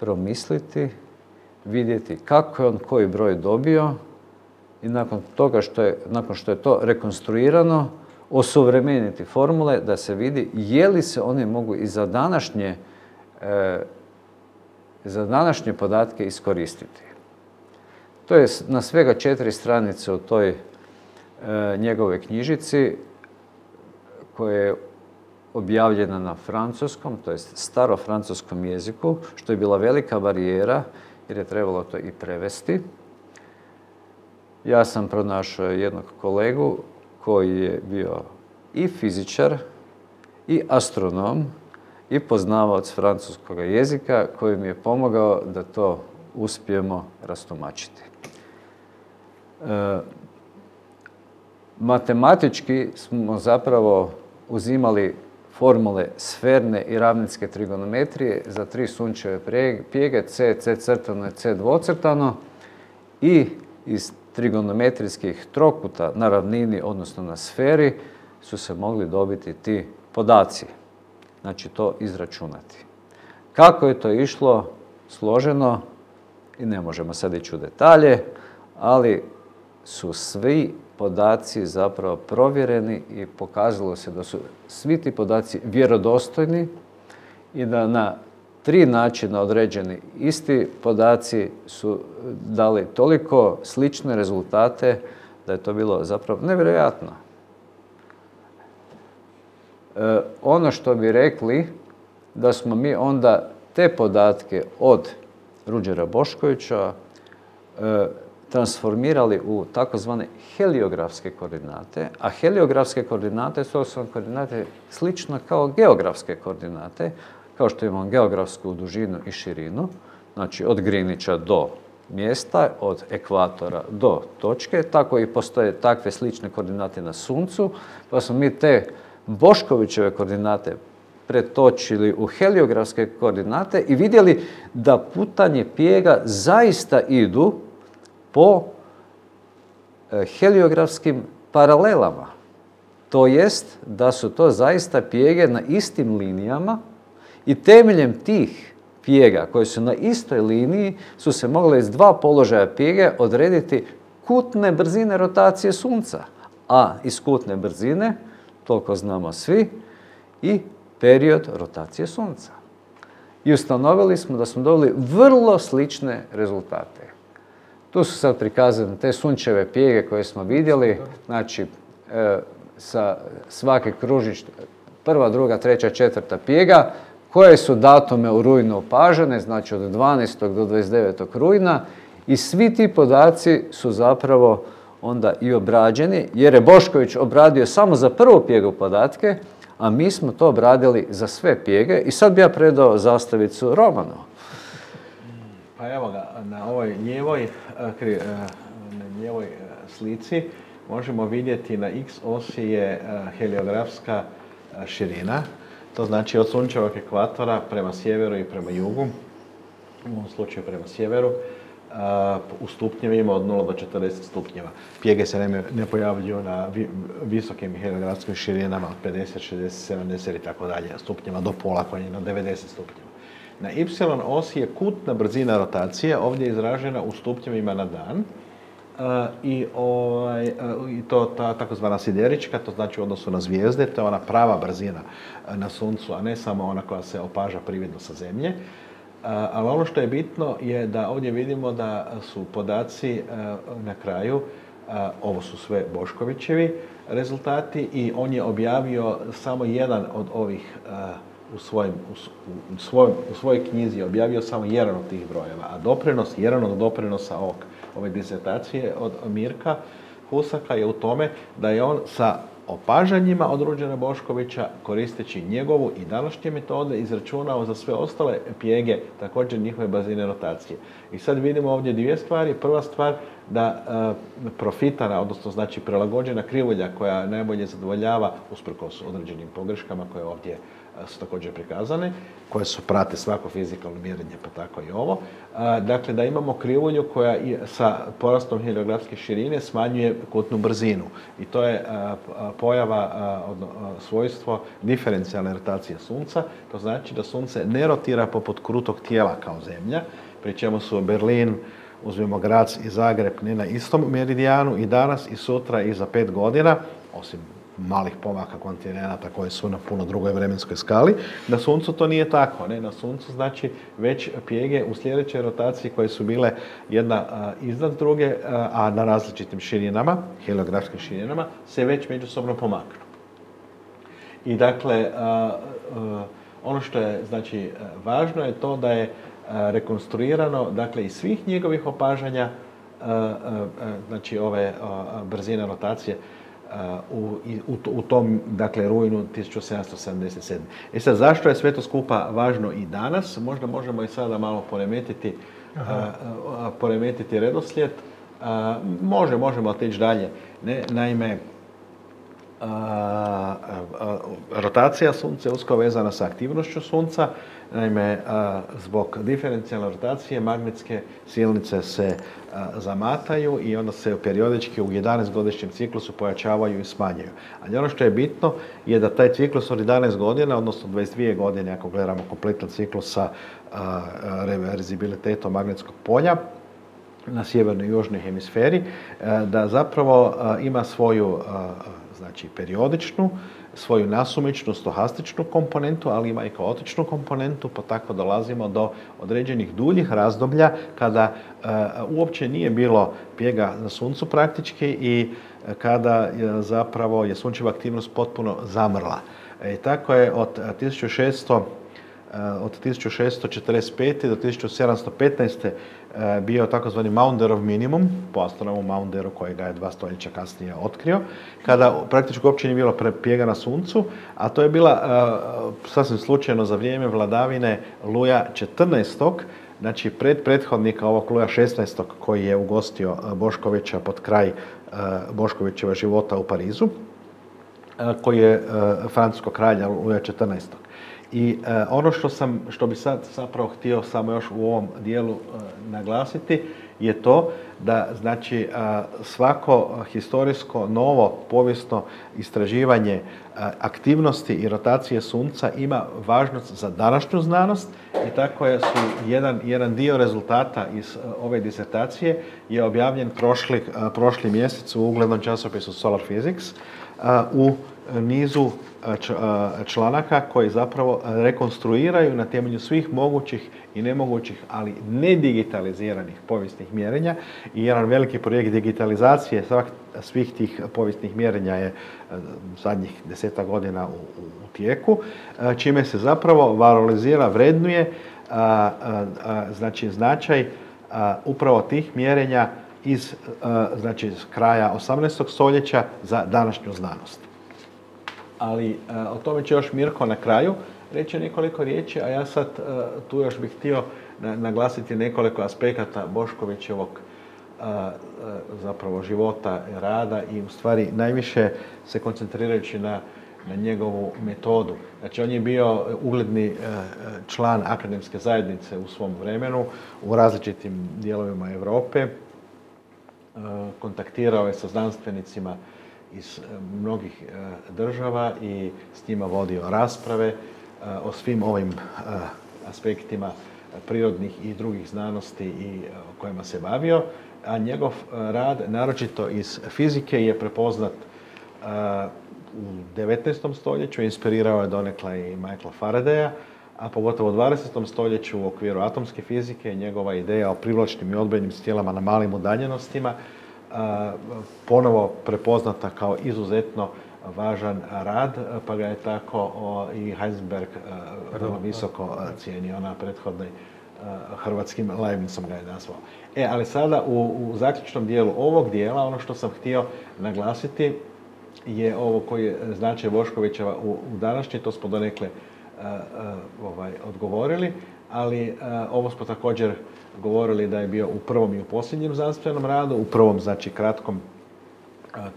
promisliti, vidjeti kako je on koji broj dobio i nakon toga što je, nakon što je to rekonstruirano, osuvremeniti formule da se vidi je li se one mogu i za današnje, e, za današnje podatke iskoristiti. To je na svega četiri stranice u toj e, njegove knjižici koja je objavljena na francuskom, to je starofrancuskom jeziku, što je bila velika barijera jer je trebalo to i prevesti. Ja sam pronašao jednog kolegu koji je bio i fizičar, i astronom, i poznavaoc francuskog jezika, koji mi je pomogao da to uspijemo rastumačiti. E, matematički smo zapravo uzimali formule sferne i ravninske trigonometrije za tri sunčeve pjege, C, C crtano i C dvocrtano i iz trigonometrijskih trokuta na ravnini, odnosno na sferi, su se mogli dobiti ti podaci. Znači to izračunati. Kako je to išlo složeno i ne možemo sad ići u detalje, ali su svi podaci zapravo provjereni i pokazalo se da su svi ti podaci vjerodostojni i da na tri načina određeni isti podaci su dali toliko slične rezultate da je to bilo zapravo nevjerojatno. E, ono što bi rekli da smo mi onda te podatke od Ruđera Boškovića e, transformirali u takozvane heliografske koordinate, a heliografske koordinate su koordinate slično kao geografske koordinate, kao što imamo geografsku dužinu i širinu, znači od Grinića do mjesta, od ekvatora do točke, tako i postoje takve slične koordinate na Suncu, pa smo mi te Boškovićeve koordinate pretočili u heliografske koordinate i vidjeli da putanje pjega zaista idu po e, heliografskim paralelama. To jest da su to zaista pjege na istim linijama i temeljem tih pjega koji su na istoj liniji su se mogle iz dva položaja pjege odrediti kutne brzine rotacije Sunca. A iz kutne brzine, toliko znamo svi, i period rotacije Sunca. I ustanovili smo da smo dobili vrlo slične rezultate. Tu su sad prikazane te sunčeve pjege koje smo vidjeli, znači e, sa svake kružište, prva, druga, treća, četvrta pjega, koje su datume u rujnu opažene, znači od 12. do 29. rujna i svi ti podaci su zapravo onda i obrađeni, jer je Bošković obradio samo za prvu pjegu podatke, a mi smo to obradili za sve pjege i sad bi ja predao zastavicu Romanu. Pa evo ga, na ovoj lijevoj, eh, eh, na lijevoj eh, slici možemo vidjeti na x osi je heliografska širina. To znači od sunčevog ekvatora prema sjeveru i prema jugu, u ovom slučaju prema sjeveru, u stupnjevima od 0 do 40 stupnjeva. Pjege se ne, pojavljuju na visokim heliografskim širinama od 50, 60, 70 i tako dalje stupnjeva do pola koji je na 90 stupnjeva. Na y osi je kutna brzina rotacije, ovdje je izražena u stupnjevima na dan. I, ovaj, i to ta takozvana siderička, to znači u odnosu na zvijezde, to je ona prava brzina na suncu, a ne samo ona koja se opaža prividno sa zemlje. Ali ono što je bitno je da ovdje vidimo da su podaci na kraju, ovo su sve Boškovićevi rezultati i on je objavio samo jedan od ovih u, svojim, u, u svojoj knjizi objavio samo jedan od tih brojeva, a doprinos, jedan od doprinosa ovog, ove disertacije od Mirka Husaka je u tome da je on sa opažanjima od Ruđena Boškovića, koristeći njegovu i današnje metode, izračunao za sve ostale pjege također njihove bazine rotacije. I sad vidimo ovdje dvije stvari. Prva stvar da e, profitana, odnosno znači prilagođena krivulja koja najbolje zadovoljava usprkos određenim pogreškama koje ovdje su također prikazane, koje su prate svako fizikalno mjerenje, pa tako i ovo. Dakle, da imamo krivulju koja sa porastom heliografske širine smanjuje kutnu brzinu. I to je pojava, svojstvo diferencijalne rotacije Sunca. To znači da Sunce ne rotira poput krutog tijela kao Zemlja, pri čemu su Berlin, uzmemo Grac i Zagreb ne na istom meridijanu i danas i sutra i za pet godina, osim malih pomaka kontinenta koji su na puno drugoj vremenskoj skali. Na Suncu to nije tako. Ne? Na Suncu znači već pjege u sljedećoj rotaciji koje su bile jedna iznad druge, a na različitim širinama, heliografskim širinama, se već međusobno pomaknu. I dakle, ono što je znači važno je to da je rekonstruirano dakle iz svih njegovih opažanja znači ove brzine rotacije u, u, tom, dakle, rujnu 1777. E sad, zašto je sve to skupa važno i danas? Možda možemo i sada malo poremetiti, poremetiti redoslijed. može, možemo otići dalje. Ne, naime, rotacija Sunca je usko vezana sa aktivnošću Sunca. Naime, zbog diferencijalne rotacije magnetske silnice se zamataju i onda se periodički u 11-godišnjem ciklusu pojačavaju i smanjuju. Ali ono što je bitno je da taj ciklus od 11 godina, odnosno 22 godine, ako gledamo kompletan ciklus sa reverzibilitetom magnetskog polja, na sjevernoj i južnoj hemisferi, da zapravo ima svoju znači periodičnu, svoju nasumičnu, stohastičnu komponentu, ali ima i kaotičnu komponentu, pa tako dolazimo do određenih duljih razdoblja kada e, uopće nije bilo pjega na suncu praktički i e, kada zapravo je sunčeva aktivnost potpuno zamrla. E, tako je od 1600 od 1645. do 1715. E, bio takozvani Maunderov minimum, po astronomu Maunderu kojega je dva stoljeća kasnije otkrio, kada praktički uopće nije bilo pjega na suncu, a to je bila e, sasvim slučajno za vrijeme vladavine Luja XIV. Znači, pred prethodnika ovog Luja XVI. koji je ugostio Boškovića pod kraj Boškovićeva života u Parizu, koji je francuskog kralja Luja XIV. I e, ono što, sam, što bi sad zapravo htio samo još u ovom dijelu e, naglasiti je to da znači e, svako historijsko novo povijesno istraživanje aktivnosti i rotacije sunca ima važnost za današnju znanost i tako je su jedan, jedan dio rezultata iz ove disertacije je objavljen prošli, prošli mjesec u uglednom časopisu Solar Physics u nizu članaka koji zapravo rekonstruiraju na temelju svih mogućih i nemogućih, ali ne digitaliziranih povijesnih mjerenja i jedan veliki projekt digitalizacije svih tih povijesnih mjerenja je zadnjih deseta godina u, tijeku, čime se zapravo valorizira, vrednuje znači značaj upravo tih mjerenja iz znači kraja 18. stoljeća za današnju znanost. Ali o tome će još Mirko na kraju reći nekoliko riječi, a ja sad tu još bih htio naglasiti nekoliko aspekata Boškovićevog zapravo života, rada i u stvari najviše se koncentrirajući na, na njegovu metodu. Znači on je bio ugledni član akademske zajednice u svom vremenu u različitim dijelovima Europe. Kontaktirao je sa znanstvenicima iz mnogih država i s njima vodio rasprave o svim ovim aspektima prirodnih i drugih znanosti i o kojima se bavio a njegov e, rad, naročito iz fizike, je prepoznat e, u 19. stoljeću, inspirirao je donekla i Michaela Faradaya, a pogotovo u 20. stoljeću u okviru atomske fizike njegova ideja o privlačnim i odbojnim stijelama na malim udaljenostima e, ponovo prepoznata kao izuzetno važan rad, pa ga je tako i Heisenberg vrlo visoko cijenio na prethodnoj hrvatskim Leibnicom ga je nazvao. E, ali sada u, zaključnom dijelu ovog dijela, ono što sam htio naglasiti je ovo koji je značaj Voškovićeva u, u današnji, to smo donekle ovaj, odgovorili, ali ovo smo također govorili da je bio u prvom i u posljednjem znanstvenom radu, u prvom, znači, kratkom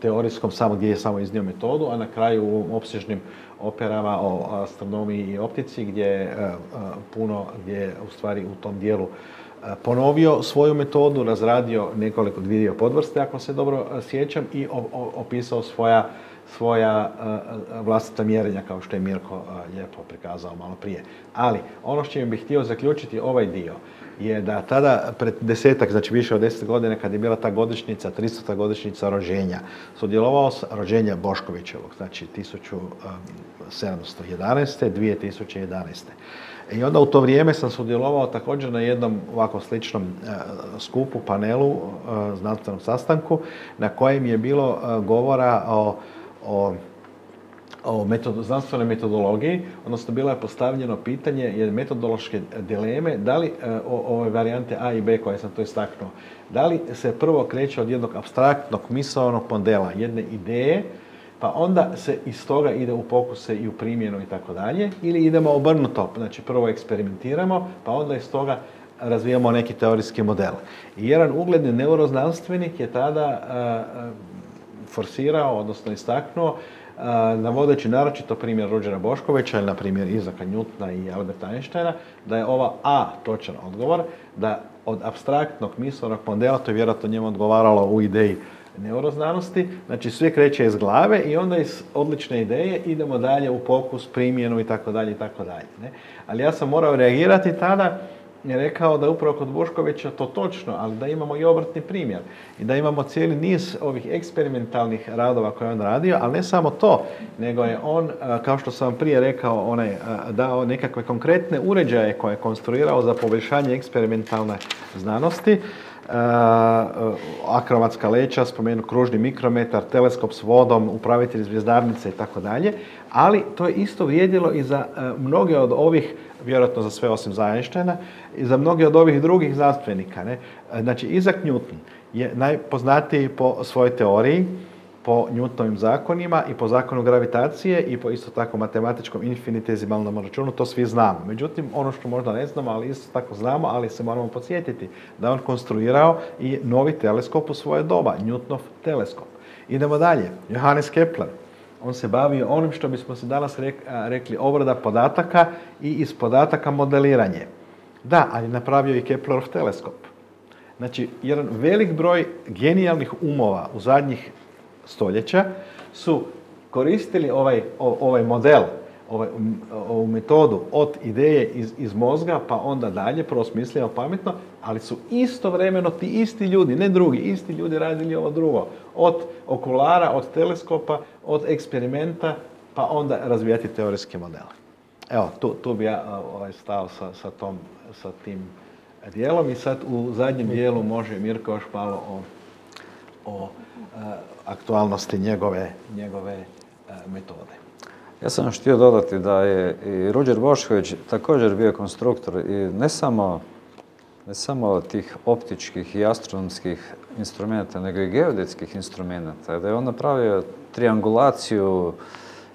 teorijskom, samo gdje je samo iznio metodu, a na kraju u opsežnim operama o astronomiji i optici gdje je e, e, puno, gdje je u stvari u tom dijelu e, ponovio svoju metodu, razradio nekoliko dvije podvrste, ako se dobro sjećam, i opisao svoja svoja vlastita mjerenja, kao što je Mirko lijepo prikazao malo prije. Ali, ono što bih htio zaključiti ovaj dio, je da tada pred desetak, znači više od deset godina kad je bila ta godišnjica, 300. godišnjica rođenja, sudjelovao s rođenja Boškovićevog, znači 1711. 2011. I onda u to vrijeme sam sudjelovao također na jednom ovako sličnom e, skupu, panelu, e, znanstvenom sastanku, na kojem je bilo govora o, o o znanstvenoj metodologiji, odnosno bilo je postavljeno pitanje je metodološke dileme, da li e, ove varijante A i B koje sam to istaknuo, da li se prvo kreće od jednog abstraktnog misaonog modela, jedne ideje, pa onda se iz toga ide u pokuse i u primjenu i tako dalje, ili idemo obrnuto, znači prvo eksperimentiramo, pa onda iz toga razvijamo neki teorijski model. I jedan ugledni neuroznanstvenik je tada e, e, forsirao, odnosno istaknuo navodeći naročito primjer Rođera Boškovića ili na primjer Izaka Njutna i Alberta Einsteina, da je ova A točan odgovor, da od abstraktnog mislornog modela, to je vjerojatno njemu odgovaralo u ideji neuroznanosti, znači sve kreće iz glave i onda iz odlične ideje idemo dalje u pokus, primjenu i tako dalje i tako dalje. Ali ja sam morao reagirati tada je rekao da upravo kod Boškovića to točno, ali da imamo i obrtni primjer i da imamo cijeli niz ovih eksperimentalnih radova koje je on radio, ali ne samo to, nego je on, kao što sam prije rekao, onaj, dao nekakve konkretne uređaje koje je konstruirao za poboljšanje eksperimentalne znanosti, akromatska leća, spomenu kružni mikrometar, teleskop s vodom, upravitelj zvijezdarnice i tako dalje, ali to je isto vrijedilo i za mnoge od ovih vjerojatno za sve osim Einsteina, i za mnoge od ovih drugih znanstvenika. Ne? Znači, Isaac Newton je najpoznatiji po svojoj teoriji, po Newtonovim zakonima i po zakonu gravitacije i po isto tako matematičkom infinitezimalnom računu, to svi znamo. Međutim, ono što možda ne znamo, ali isto tako znamo, ali se moramo podsjetiti da on konstruirao i novi teleskop u svoje doba, Newtonov teleskop. Idemo dalje, Johannes Kepler, on se bavio onim što bismo se danas rekli obrada podataka i iz podataka modeliranje. Da, ali napravio i Keplerov teleskop. Znači, jedan velik broj genijalnih umova u zadnjih stoljeća su koristili ovaj, ovaj model ovaj, ovu metodu od ideje iz, iz mozga pa onda dalje, prosmisleno, pametno, ali su istovremeno ti isti ljudi, ne drugi, isti ljudi radili ovo drugo. Od okulara, od teleskopa, od eksperimenta, pa onda razvijati teorijske modele. Evo, tu, tu bi ja ovaj, stao sa, sa, tom, sa tim dijelom i sad u zadnjem dijelu može Mirko još malo o, o aktualnosti njegove, njegove metode. Ja sam htio dodati da je i Ruđer Bošković također bio konstruktor i ne samo, ne samo tih optičkih i astronomskih instrumenta, nego i geodetskih instrumenta. Da je on napravio triangulaciju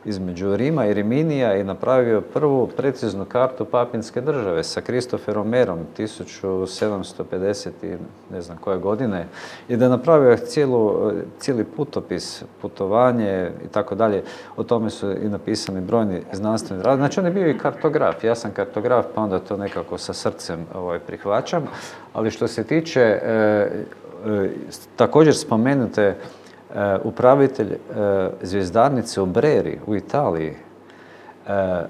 između Rima i Riminija i napravio prvu preciznu kartu papinske države sa Kristoferom Merom 1750 i ne znam koje godine i da je napravio cijelu, cijeli putopis, putovanje i tako dalje. O tome su i napisani brojni znanstveni rad. Znači on je bio i kartograf. Ja sam kartograf pa onda to nekako sa srcem ovaj, prihvaćam. Ali što se tiče e, e, također spomenute upravitelj eh, zvijezdarnice u Breri u Italiji, eh,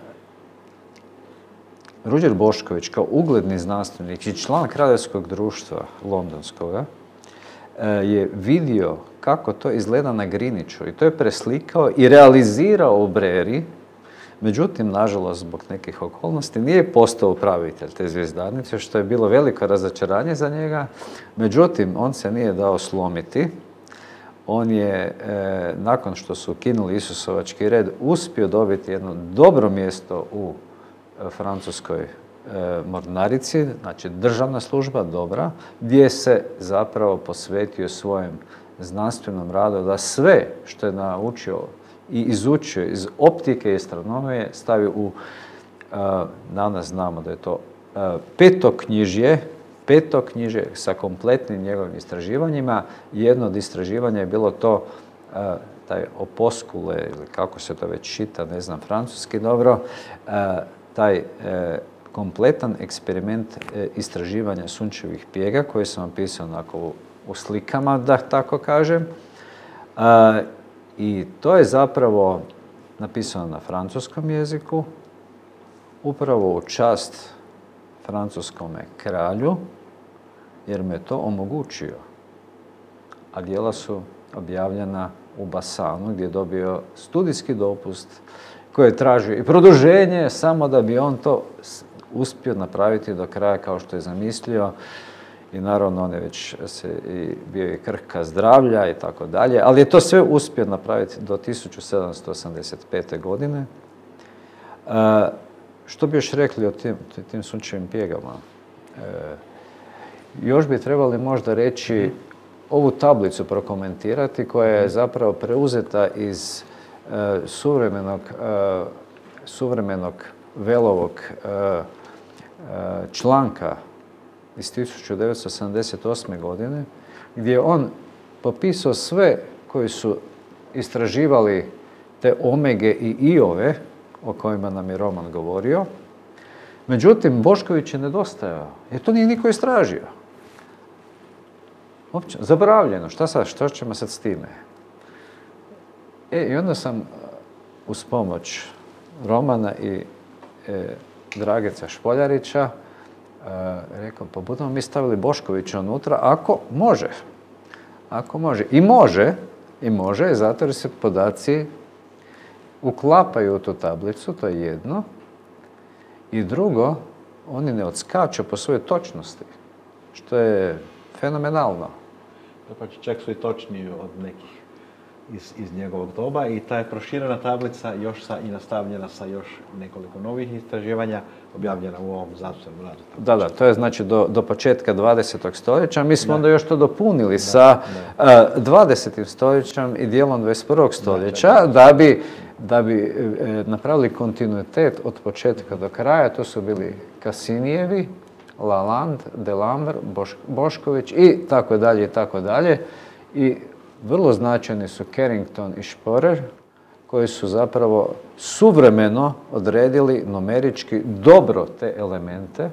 Ruđer Bošković kao ugledni znanstvenik i član Kraljevskog društva londonskoga je vidio kako to izgleda na Griniću i to je preslikao i realizirao u Breri. Međutim, nažalost, zbog nekih okolnosti nije postao upravitelj te zvijezdarnice, što je bilo veliko razočaranje za njega. Međutim, on se nije dao slomiti on je, e, nakon što su ukinuli Isusovački red, uspio dobiti jedno dobro mjesto u e, francuskoj e, mornarici, znači državna služba, dobra, gdje se zapravo posvetio svojem znanstvenom radu da sve što je naučio i izučio iz optike i astronomije stavi u, danas znamo da je to petoknjižje, peto knjiže sa kompletnim njegovim istraživanjima. Jedno od istraživanja je bilo to e, taj oposkule, ili kako se to već šita, ne znam francuski dobro, e, taj e, kompletan eksperiment istraživanja sunčevih pjega koji sam opisao onako u slikama, da tako kažem. I to je zapravo napisano na francuskom jeziku, upravo u čast francuskome kralju, jer me to omogućio. A dijela su objavljena u Basanu, gdje je dobio studijski dopust, koji je tražio i produženje, samo da bi on to uspio napraviti do kraja kao što je zamislio. I naravno on je već se i bio i krhka zdravlja i tako dalje, ali je to sve uspio napraviti do 1785. godine. E, što bi još rekli o tim, tim sunčevim pjegama? E, još bi trebali možda reći ovu tablicu prokomentirati koja je zapravo preuzeta iz e, suvremenog, e, suvremenog velovog članka iz 1978. godine gdje je on popisao sve koji su istraživali te omege i iove o kojima nam je Roman govorio. Međutim, Bošković je nedostajao, jer to nije niko istražio. Opće, zaboravljeno, šta sad, što ćemo sad s time? E, i onda sam uz pomoć Romana i e, Drageca Špoljarića e, rekao, pa budemo mi stavili Boškovića unutra, ako može. Ako može. I može, i može, zato jer se podaci uklapaju u tu tablicu, to je jedno. I drugo, oni ne odskaču po svojoj točnosti, što je fenomenalno. Pa čak su i točniji od nekih iz, iz njegovog doba i ta je proširena tablica još sa, i nastavljena sa još nekoliko novih istraživanja objavljena u ovom znanstvenom radu. Da, da, to je znači do, do početka 20. stoljeća. Mi smo onda još to dopunili sa uh, 20. stoljećem i dijelom 21. stoljeća da bi da bi e, napravili kontinuitet od početka do kraja, to su bili Kasinijevi, Lalande, Delambre, Bošković i tako dalje i tako dalje. I vrlo značajni su Carrington i Sporer, koji su zapravo suvremeno odredili numerički dobro te elemente,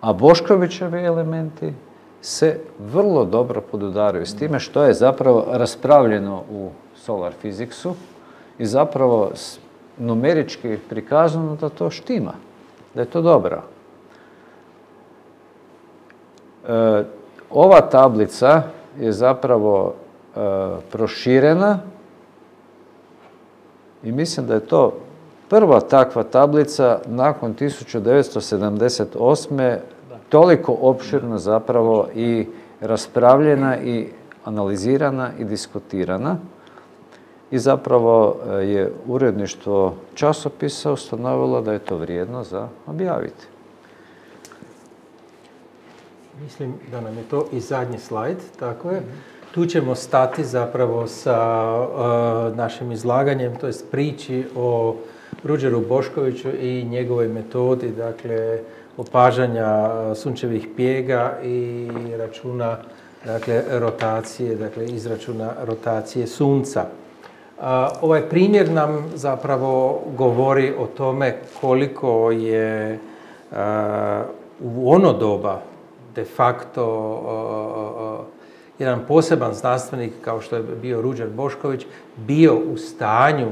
a Boškovićevi elementi se vrlo dobro podudaraju s time što je zapravo raspravljeno u solar fiziksu, i zapravo numerički prikazano da to štima, da je to dobro. E, ova tablica je zapravo e, proširena i mislim da je to prva takva tablica nakon 1978. toliko opširno zapravo i raspravljena i analizirana i diskutirana i zapravo e, je uredništvo časopisa ustanovilo da je to vrijedno za objaviti. Mislim da nam je to i zadnji slajd, tako je. Tu ćemo stati zapravo sa uh, našim izlaganjem, to jest priči o Ruđeru Boškoviću i njegovoj metodi, dakle, opažanja sunčevih pjega i računa, dakle, rotacije, dakle, izračuna rotacije sunca. Ovaj primjer nam zapravo govori o tome koliko je u ono doba de facto jedan poseban znanstvenik kao što je bio Ruđer Bošković bio u stanju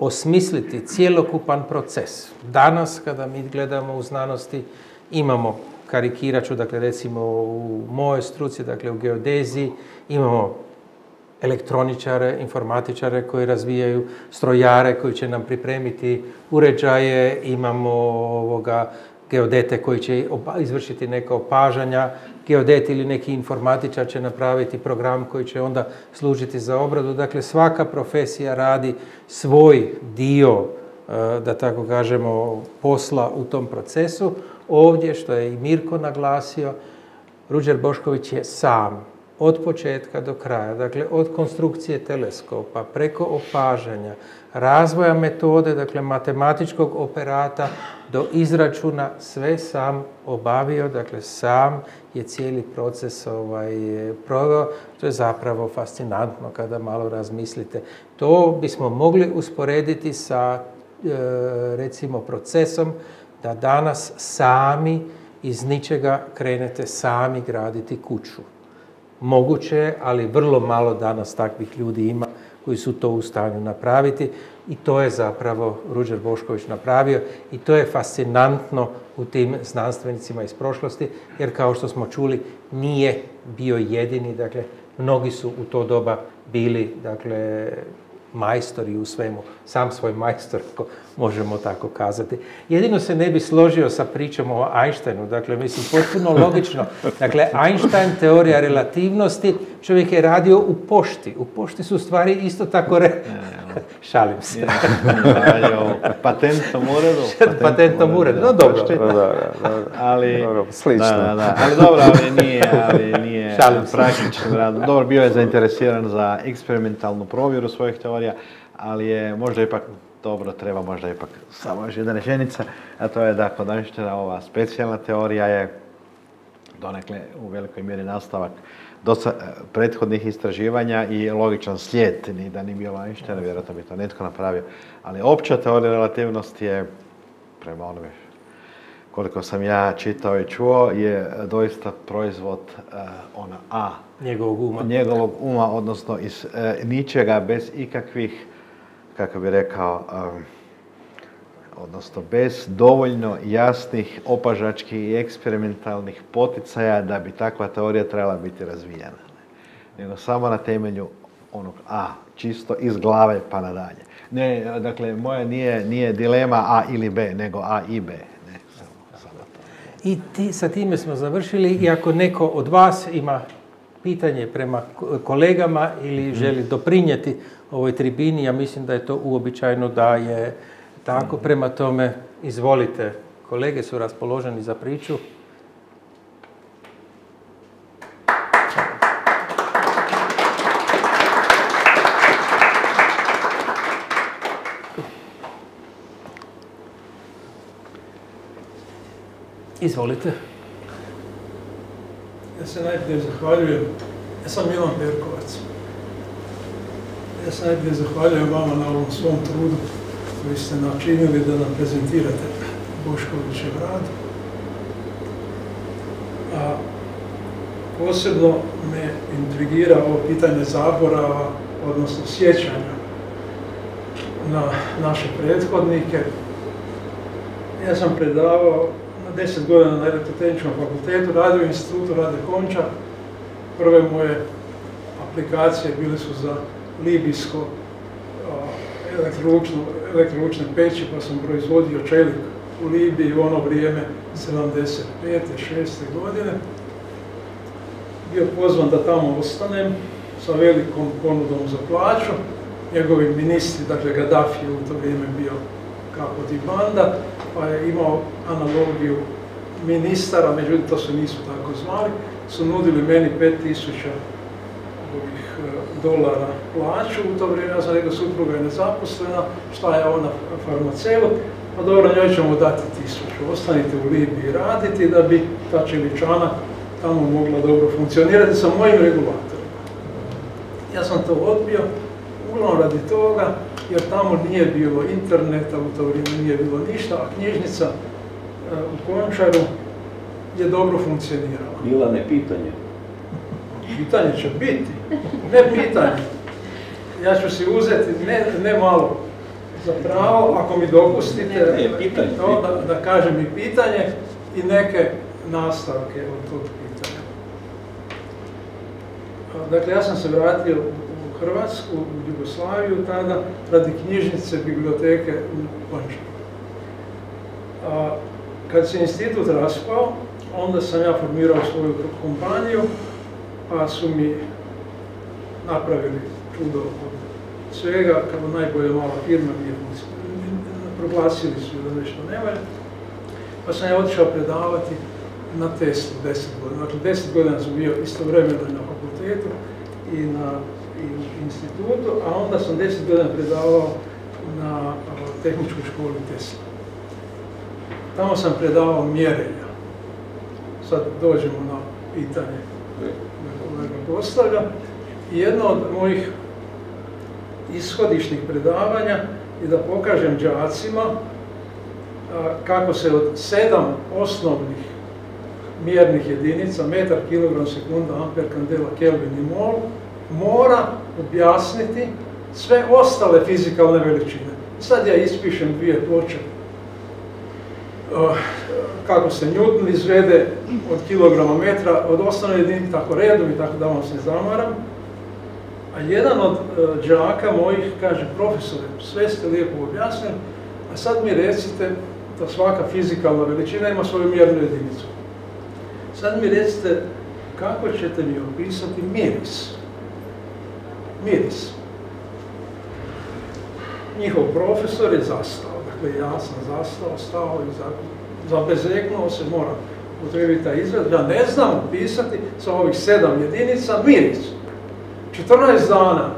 osmisliti cjelokupan proces. Danas kada mi gledamo u znanosti imamo karikiraču, dakle recimo u mojoj struci, dakle u geodeziji, imamo elektroničare, informatičare koji razvijaju strojare koji će nam pripremiti uređaje, imamo ovoga geodete koji će izvršiti neka opažanja, geodet ili neki informatičar će napraviti program koji će onda služiti za obradu. Dakle, svaka profesija radi svoj dio, e, da tako kažemo, posla u tom procesu. Ovdje, što je i Mirko naglasio, Ruđer Bošković je sam od početka do kraja, dakle od konstrukcije teleskopa, preko opažanja, razvoja metode, dakle matematičkog operata do izračuna, sve sam obavio, dakle sam je cijeli proces ovaj, proveo. To je zapravo fascinantno kada malo razmislite. To bismo mogli usporediti sa e, recimo procesom da danas sami iz ničega krenete sami graditi kuću moguće, ali vrlo malo danas takvih ljudi ima koji su to u stanju napraviti i to je zapravo Ruđer Bošković napravio i to je fascinantno u tim znanstvenicima iz prošlosti, jer kao što smo čuli nije bio jedini, dakle mnogi su u to doba bili dakle majstori u svemu, sam svoj majstor, ako možemo tako kazati. Jedino se ne bi složio sa pričom o Einsteinu, dakle, mislim, potpuno logično. Dakle, Einstein, teorija relativnosti, čovjek je radio u pošti. U pošti su stvari isto tako re... [LAUGHS] Šalim se. Patentnom uredu. [LAUGHS] Patentnom uredu, no dobro. Ali, slično. Da, da, ali dobro, ali nije, ali nije [LAUGHS] praktično rad. Dobro, bio je zainteresiran za eksperimentalnu provjeru svojih teorija, ali je možda ipak dobro, treba možda ipak samo još jedna rečenica, a to je da kod ova specijalna teorija je donekle u velikoj mjeri nastavak dosta prethodnih istraživanja i logičan slijed, ni da ni bilo Einsteina, vjerojatno bi to netko napravio. Ali opća teorija relativnosti je, prema onome koliko sam ja čitao i čuo, je doista proizvod uh, ona A. Njegovog uma. Njegovog uma, odnosno iz uh, ničega, bez ikakvih, kako bi rekao, um, odnosno bez dovoljno jasnih opažačkih i eksperimentalnih poticaja da bi takva teorija trebala biti razvijena. Nego samo na temelju onog A, čisto iz glave pa nadalje. Ne, dakle, moja nije, nije dilema A ili B, nego A i B. Ne, I ti, sa time smo završili i ako neko od vas ima pitanje prema kolegama ili želi doprinijeti ovoj tribini, ja mislim da je to uobičajeno da je tako, prema tome, izvolite, kolege su raspoloženi za priču. Izvolite. Ja se najprije zahvaljujem. Ja sam Milan Perkovac. Ja se najprije zahvaljujem vama na ovom svom trudu koji ste načinili da nam prezentirate Boškovićev rad. A posebno me intrigira ovo pitanje zaborava, odnosno sjećanja na naše prethodnike. Ja sam predavao na deset godina na elektrotehničkom fakultetu, radio u institutu Rade Konča. Prve moje aplikacije bile su za libijsko elektroručne peći pa sam proizvodio čelik u Libiji u ono vrijeme 75. 6. godine. bio pozvan da tamo ostanem sa velikom ponudom za plaću. Njegovi ministri, dakle Gaddafi u to vrijeme bio kapot i banda, pa je imao analogiju ministara, međutim to se nisu tako zvali, su nudili meni 5000 ovih e, dolara plaću u to vrijeme, ja sam supruga je nezaposlena, šta je ona farmaceut, pa dobro, njoj ćemo dati tisuću, ostanite u Libiji raditi da bi ta čeličana tamo mogla dobro funkcionirati sa mojim regulatorima. Ja sam to odbio, uglavnom radi toga, jer tamo nije bilo interneta, u to vrijeme nije bilo ništa, a knjižnica e, u Končaru je dobro funkcionirala. Bila ne pitanje. Pitanje će biti, ne pitanje. Ja ću si uzeti ne, ne malo za pravo, ako mi dopustite, Ne, pitanje, to, da, da kažem i pitanje i neke nastavke od tog pitanja. Dakle, ja sam se vratio u Hrvatsku, u Jugoslaviju tada, radi knjižnice, biblioteke u. A, Kad se institut raspao, onda sam ja formirao svoju kompaniju, pa su mi napravili čudo od svega, kao najbolja mala firma nije. Proglasili su da nešto ne. Pa sam ja otišao predavati na testu 10 godina. Dakle, 10 godina sam bio istovremeno na fakultetu i na institutu, a onda sam 10 godina predavao na tehničkoj školi Tesla. Tamo sam predavao mjerenja. Sad dođemo na pitanje postavlja. Jedno od mojih ishodišnih predavanja je da pokažem đacima kako se od sedam osnovnih mjernih jedinica, metar, kilogram, sekunda, amper, kandela, kelvin i mol, mora objasniti sve ostale fizikalne veličine. Sad ja ispišem dvije ploče kako se Newton izvede od kilograma metra, od osnovne jedinke, tako redom i tako da vam se zamaram. A jedan od uh, đaka mojih kaže, profesore, sve ste lijepo objasnili, a sad mi recite da svaka fizikalna veličina ima svoju mjernu jedinicu. Sad mi recite kako ćete mi opisati miris. Miris. Njihov profesor je zastao. Dakle, ja sam zastao, stao i za- zabezeknuo se, moram upotrijebiti taj izraz. Ja ne znam opisati sa ovih sedam jedinica miris. 14 dana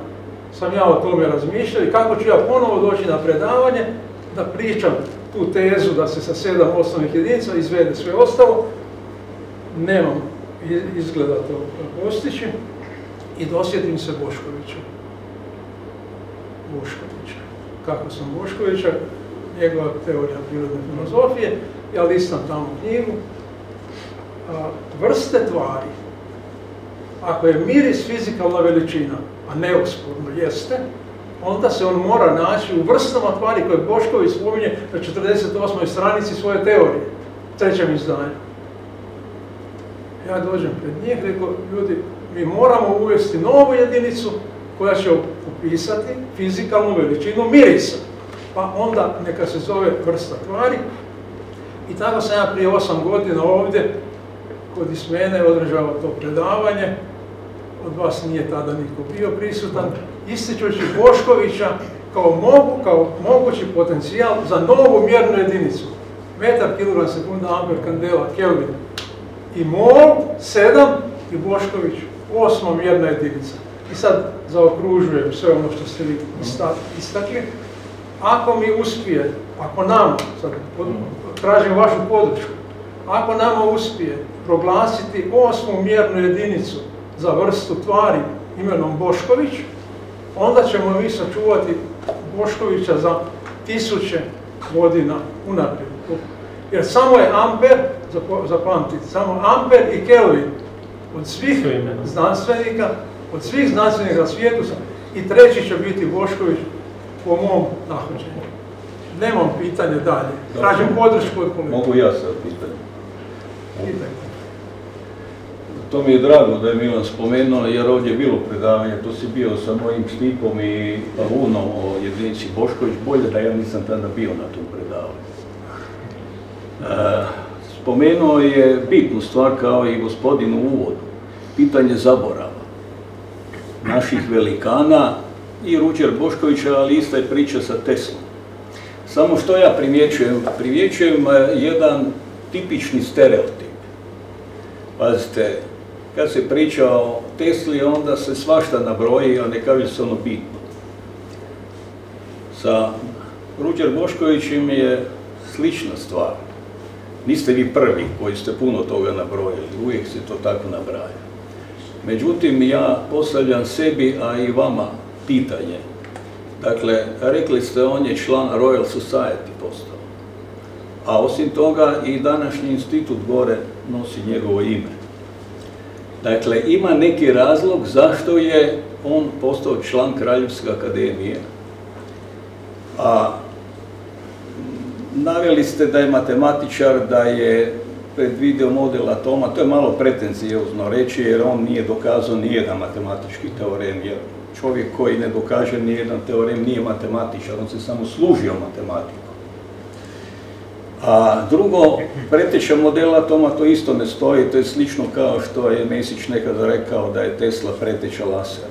sam ja o tome razmišljao i kako ću ja ponovo doći na predavanje da pričam tu tezu da se sa sedam osnovnih jedinica izvede sve ostalo. Nemam izgleda to postići i dosjetim se Boškovića. Boškovića. Kako sam Boškovića, njegova teorija prirodne filozofije, ja listam tamo knjigu. Vrste tvari, ako je miris fizikalna veličina, a neosporno jeste, onda se on mora naći u vrstama tvari koje Bošković spominje na 48. stranici svoje teorije, trećem izdanju. Ja dođem pred njih, rekao, ljudi, mi moramo uvesti novu jedinicu koja će opisati fizikalnu veličinu mirisa. Pa onda neka se zove vrsta tvari. I tako sam ja prije 8 godina ovdje kod Ismene održao to predavanje. Od vas nije tada niko bio prisutan. Ističući Boškovića kao, mogu, kao mogući potencijal za novu mjernu jedinicu. Metar, kilogram, sekunda, amper, kandela, kelvin i mol, sedam i Bošković, osma mjerna jedinica. I sad zaokružujem sve ono što ste vi ista- istakli. Ako mi uspije, ako nam, sad tražim vašu podršku, ako nama uspije proglasiti osmu mjernu jedinicu za vrstu tvari imenom Bošković, onda ćemo mi sačuvati Boškovića za tisuće godina unaprijed. Jer samo je amper, zapamtite, samo amper i kelvin od svih znanstvenika, od svih znanstvenika na svijetu sam, i treći će biti Bošković po mom nahođenju. Nemam pitanje dalje. Tražim podršku od kolega. Mogu ja sad pitati. Pitajte. To mi je drago da je Milan spomenuo, jer ovdje je bilo predavanje, tu si bio sa mojim Stipom i Pavunom o jedinici Bošković, bolje da ja nisam tada bio na tom predavanju. E, spomenuo je bitnu stvar kao i gospodin u uvodu. pitanje zaborava naših velikana i Ruđer Boškovića, ali ista je priča sa Teslom. Samo što ja primjećujem? Primjećujem e, jedan tipični stereotip. Pazite, kad se priča o Tesli, onda se svašta nabroji, a ne kaže se ono bitno. Sa Ruđer Boškovićem je slična stvar. Niste vi prvi koji ste puno toga nabrojili, uvijek se to tako nabraja. Međutim, ja postavljam sebi, a i vama, pitanje. Dakle, rekli ste, on je član Royal Society postao. A osim toga i današnji institut gore nosi njegovo ime. Dakle, ima neki razlog zašto je on postao član Kraljevske akademije. A naveli ste da je matematičar, da je predvidio model atoma, to je malo pretencijozno reći jer on nije dokazao nijedan matematički teorem, jer čovjek koji ne dokaže nijedan teorem nije matematičar, on se samo služio matematikom. A drugo, preteča modela atoma to isto ne stoji, to je slično kao što je Mesić nekada rekao da je Tesla preteča lasera.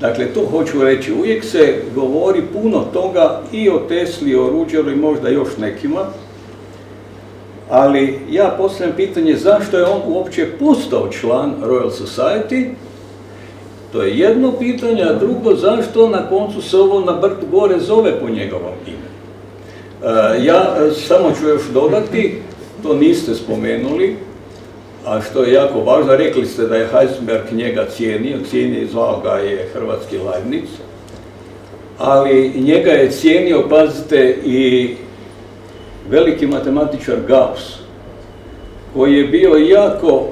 Dakle, to hoću reći, uvijek se govori puno toga i o Tesli, o Ruđeru i možda još nekima, ali ja postavljam pitanje zašto je on uopće postao član Royal Society, to je jedno pitanje, a drugo zašto na koncu se ovo na Brt gore zove po njegovom ime. E, ja e, samo ću još dodati, to niste spomenuli, a što je jako važno, rekli ste da je Heisenberg njega cijenio, cijenio zvao ga je hrvatski Leibniz, ali njega je cijenio, pazite, i veliki matematičar Gauss, koji je bio jako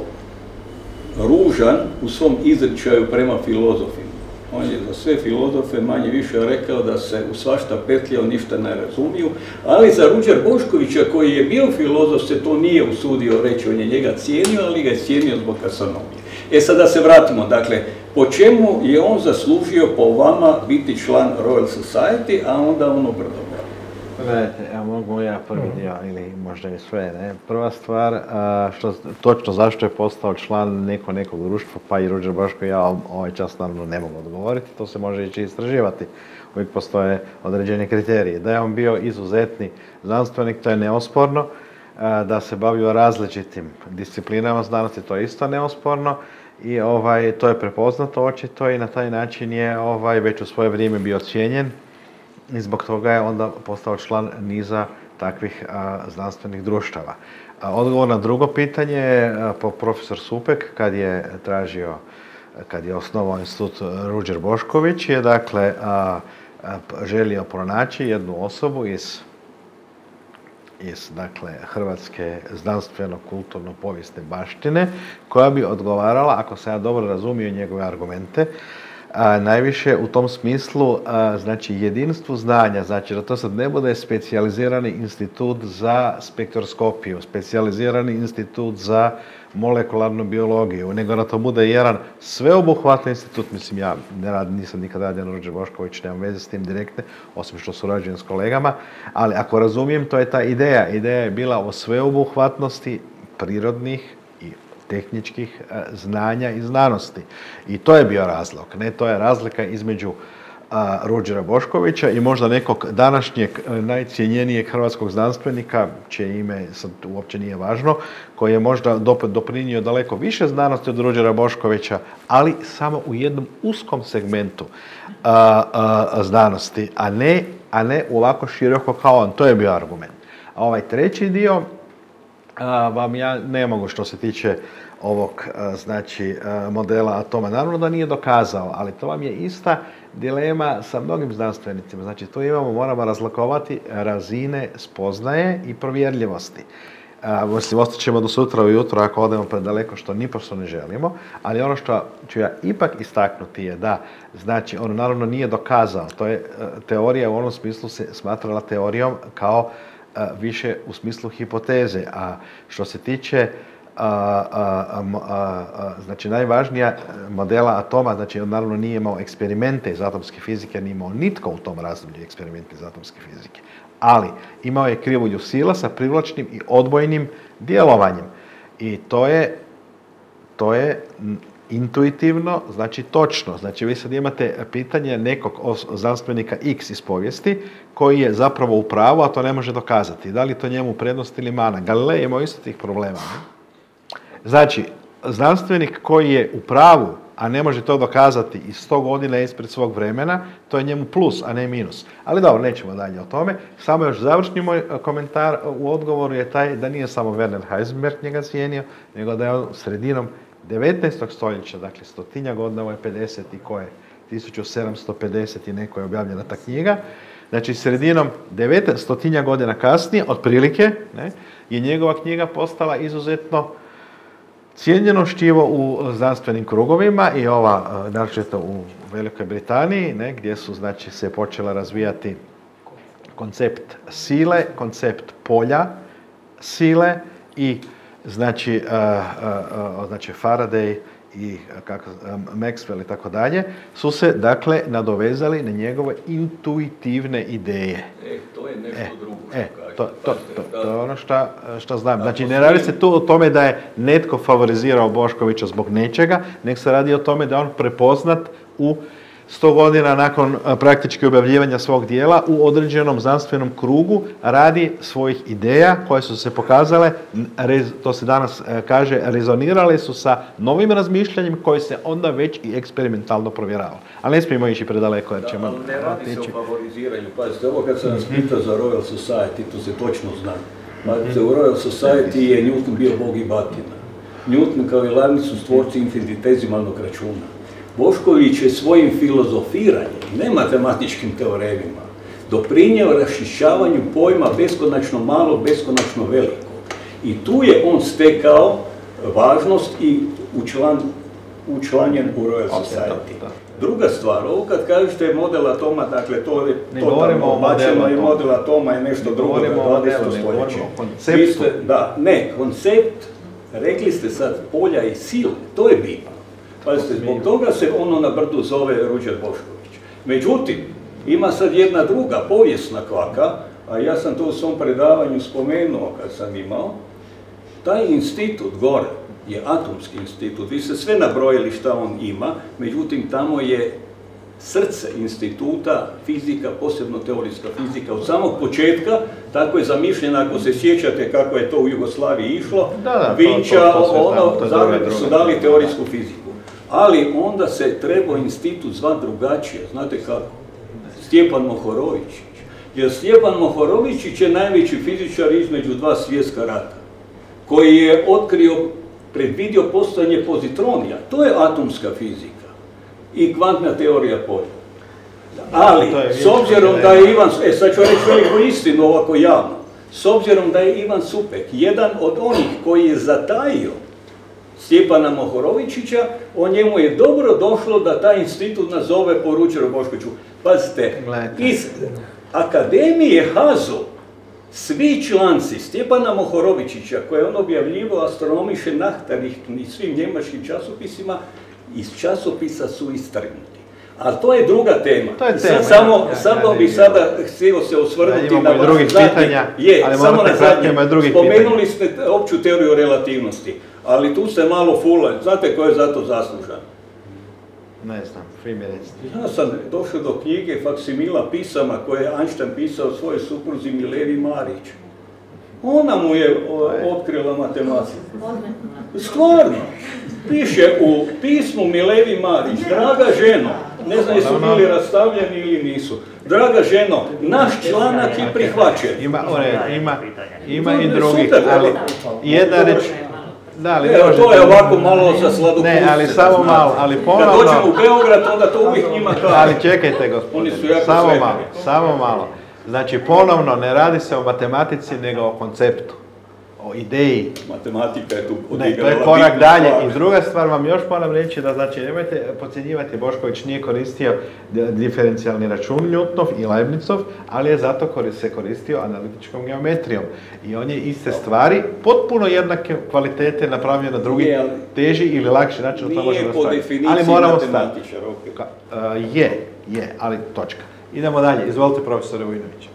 ružan u svom izričaju prema filozofima. On je za sve filozofe manje više rekao da se u svašta petljao, ništa ne razumiju, ali za Ruđer Boškovića koji je bio filozof se to nije usudio reći, on je njega cijenio, ali ga je cijenio zbog kasanomije. E sad da se vratimo, dakle, po čemu je on zaslužio po vama biti član Royal Society, a onda ono brdo Gledajte, ja mogu ja prvi dio ili možda i sve. Ne? Prva stvar, što, točno zašto je postao član neko nekog društva, pa i Ruđer Baško ja ovaj čas naravno ne mogu odgovoriti, to se može ići istraživati. Uvijek postoje određeni kriteriji. Da je on bio izuzetni znanstvenik, to je neosporno. Da se bavio različitim disciplinama znanosti, to je isto neosporno. I ovaj, to je prepoznato očito i na taj način je ovaj, već u svoje vrijeme bio cijenjen i zbog toga je onda postao član niza takvih znanstvenih društava. odgovor na drugo pitanje po profesor Supek kad je tražio, kad je osnovao institut Ruđer Bošković je dakle želio pronaći jednu osobu iz iz dakle, hrvatske znanstveno-kulturno-povijesne baštine koja bi odgovarala, ako se ja dobro razumio njegove argumente, a, najviše u tom smislu, znači jedinstvu znanja, znači da to sad ne bude specijalizirani institut za spektroskopiju, specijalizirani institut za molekularnu biologiju, nego da to bude jedan sveobuhvatni institut, mislim ja ne rad, nisam nikad radio na Rođe Bošković, nemam veze s tim direktne, osim što surađujem s kolegama, ali ako razumijem, to je ta ideja. Ideja je bila o sveobuhvatnosti prirodnih tehničkih e, znanja i znanosti. I to je bio razlog. Ne, to je razlika između Ruđera Boškovića i možda nekog današnjeg e, najcijenjenijeg hrvatskog znanstvenika, čije ime sad uopće nije važno, koji je možda doprinio daleko više znanosti od Ruđera Boškovića, ali samo u jednom uskom segmentu znanosti, a ne, a ne ovako široko kao on. To je bio argument. A ovaj treći dio vam ja ne mogu što se tiče ovog znači modela atoma. Naravno da nije dokazao, ali to vam je ista dilema sa mnogim znanstvenicima. Znači tu imamo, moramo razlikovati razine spoznaje i provjerljivosti. Mislim, ćemo do sutra ujutro ako odemo predaleko, što nipošto ne želimo, ali ono što ću ja ipak istaknuti je da, znači, on naravno nije dokazao, to je teorija u onom smislu se smatrala teorijom kao više u smislu hipoteze. A što se tiče znači najvažnija modela atoma, znači on naravno nije imao eksperimente iz atomske fizike, nije imao nitko u tom razdoblju eksperimente iz atomske fizike. Ali imao je krivulju sila sa privlačnim i odbojnim djelovanjem. I to je to je intuitivno, znači točno. Znači vi sad imate pitanje nekog znanstvenika X iz povijesti koji je zapravo u pravu, a to ne može dokazati. Da li to njemu prednost ili mana? Galilej imao isto tih problema. Znači, znanstvenik koji je u pravu, a ne može to dokazati i sto godina ispred svog vremena, to je njemu plus, a ne minus. Ali dobro, nećemo dalje o tome. Samo još završni moj komentar u odgovoru je taj da nije samo Werner Heisenberg njega cijenio, nego da je on sredinom 19. stoljeća, dakle stotinja godina, ovo je 50 i koje, 1750 i neko je objavljena ta knjiga, znači sredinom 9. stotinja godina kasnije, otprilike, ne, je njegova knjiga postala izuzetno cijenjeno štivo u znanstvenim krugovima i ova, e, naročito u Velikoj Britaniji, ne, gdje su znači se počela razvijati koncept sile, koncept polja sile i znači, znači Faraday i kako, Maxwell i tako dalje, su se dakle nadovezali na njegove intuitivne ideje. E, to je nešto e, drugo što e, to, to, to, to, je ono što znam. Znači, ne radi se tu o tome da je netko favorizirao Boškovića zbog nečega, nek se radi o tome da je on prepoznat u sto godina nakon praktički objavljivanja svog dijela u određenom znanstvenom krugu radi svojih ideja koje su se pokazale, to se danas e, kaže, rezonirale su sa novim razmišljanjem koji se onda već i eksperimentalno provjeravao. Ali ne smijemo ići predaleko jer ćemo... ne radi se o favoriziranju. Pazite, ovo kad sam vas pitao za Royal Society, to se točno zna. Pazite, u Royal Society je Newton bio bog i batina. Newton kao i Leibniz su stvorci infinitezimalnog računa. Bošković je svojim filozofiranjem, ne matematičkim teoremima, doprinjeo rašišćavanju pojma beskonačno malo, beskonačno veliko. I tu je on stekao važnost i učlan, učlanjen u Royal Society. Druga stvar, ovo kad kažete model atoma, dakle to je ne totalno bačeno i model atoma je nešto drugo na 20. stoljeću. Da, ne, koncept, rekli ste sad polja i sile, to je bitno. Pazite, zbog toga se ono na brdu zove Ruđer Bošković. Međutim, ima sad jedna druga povijesna kvaka, a ja sam to u svom predavanju spomenuo kad sam imao, taj institut gore je atomski institut. Vi ste sve nabrojili šta on ima, međutim tamo je srce instituta fizika, posebno teorijska fizika. Od samog početka, tako je zamišljena, ako se sjećate kako je to u Jugoslaviji išlo, da, Vinča, ono, su dali teorijsku fiziku ali onda se trebao institut zvat drugačije, znate kako? Stjepan Mohorović. Jer Stjepan Mohorović je najveći fizičar između dva svjetska rata, koji je otkrio, predvidio postojanje pozitronija. To je atomska fizika i kvantna teorija polja. Ali, s obzirom da je Ivan, e sad ću reći veliku istinu ovako javno, s obzirom da je Ivan Supek jedan od onih koji je zatajio Stjepana Mohorovičića, o njemu je dobro došlo da taj institut nazove po Ručeru Boškoviću. Pazite, iz Akademije HAZO svi članci Stjepana Mohorovičića, koje on objavljivo astronomiše nahtarih i svim njemačkim časopisima, iz časopisa su istrgnuti. Ali to je druga tema. To je tema. Samo, samo bi sada htio se osvrnuti na drugih pitanja, je, samo na zadnje. Spomenuli ste opću teoriju relativnosti ali tu se malo fule. Znate ko je za to zaslužan? Ne znam. Ja sam došao do knjige faksimila pisama koje je Einstein pisao svojoj supruzi Milevi Marić. Ona mu je otkrila matematiku. Stvarno. Piše u pismu Milevi Marić, draga ženo, ne znam jesu bili rastavljeni ili nisu. Draga ženo, naš članak je prihvaćen. Ima, ima, ima i drugih, ali jedna reč, da, ali Evo, to je ovako malo za sladokušće. Ne, ali samo malo, ali ponovno... Kad dođemo u Beograd, onda to uvijek njima kaže. Ali čekajte, gospodine, samo malo, samo malo. Znači, ponovno, ne radi se o matematici, nego o konceptu o ideji. Matematika je tu Ne, to je korak dalje. I druga stvar vam još moram reći da znači nemojte podcjenjivati Bošković nije koristio diferencijalni račun Newtonov i Leibnicov, ali je zato se koristio analitičkom geometrijom. I on je iste stvari, potpuno jednake kvalitete napravio na drugi teži ili lakši način. Nije po definiciji ali moramo matematičar, Je, je, ali točka. Idemo dalje. Izvolite profesore Vujnović.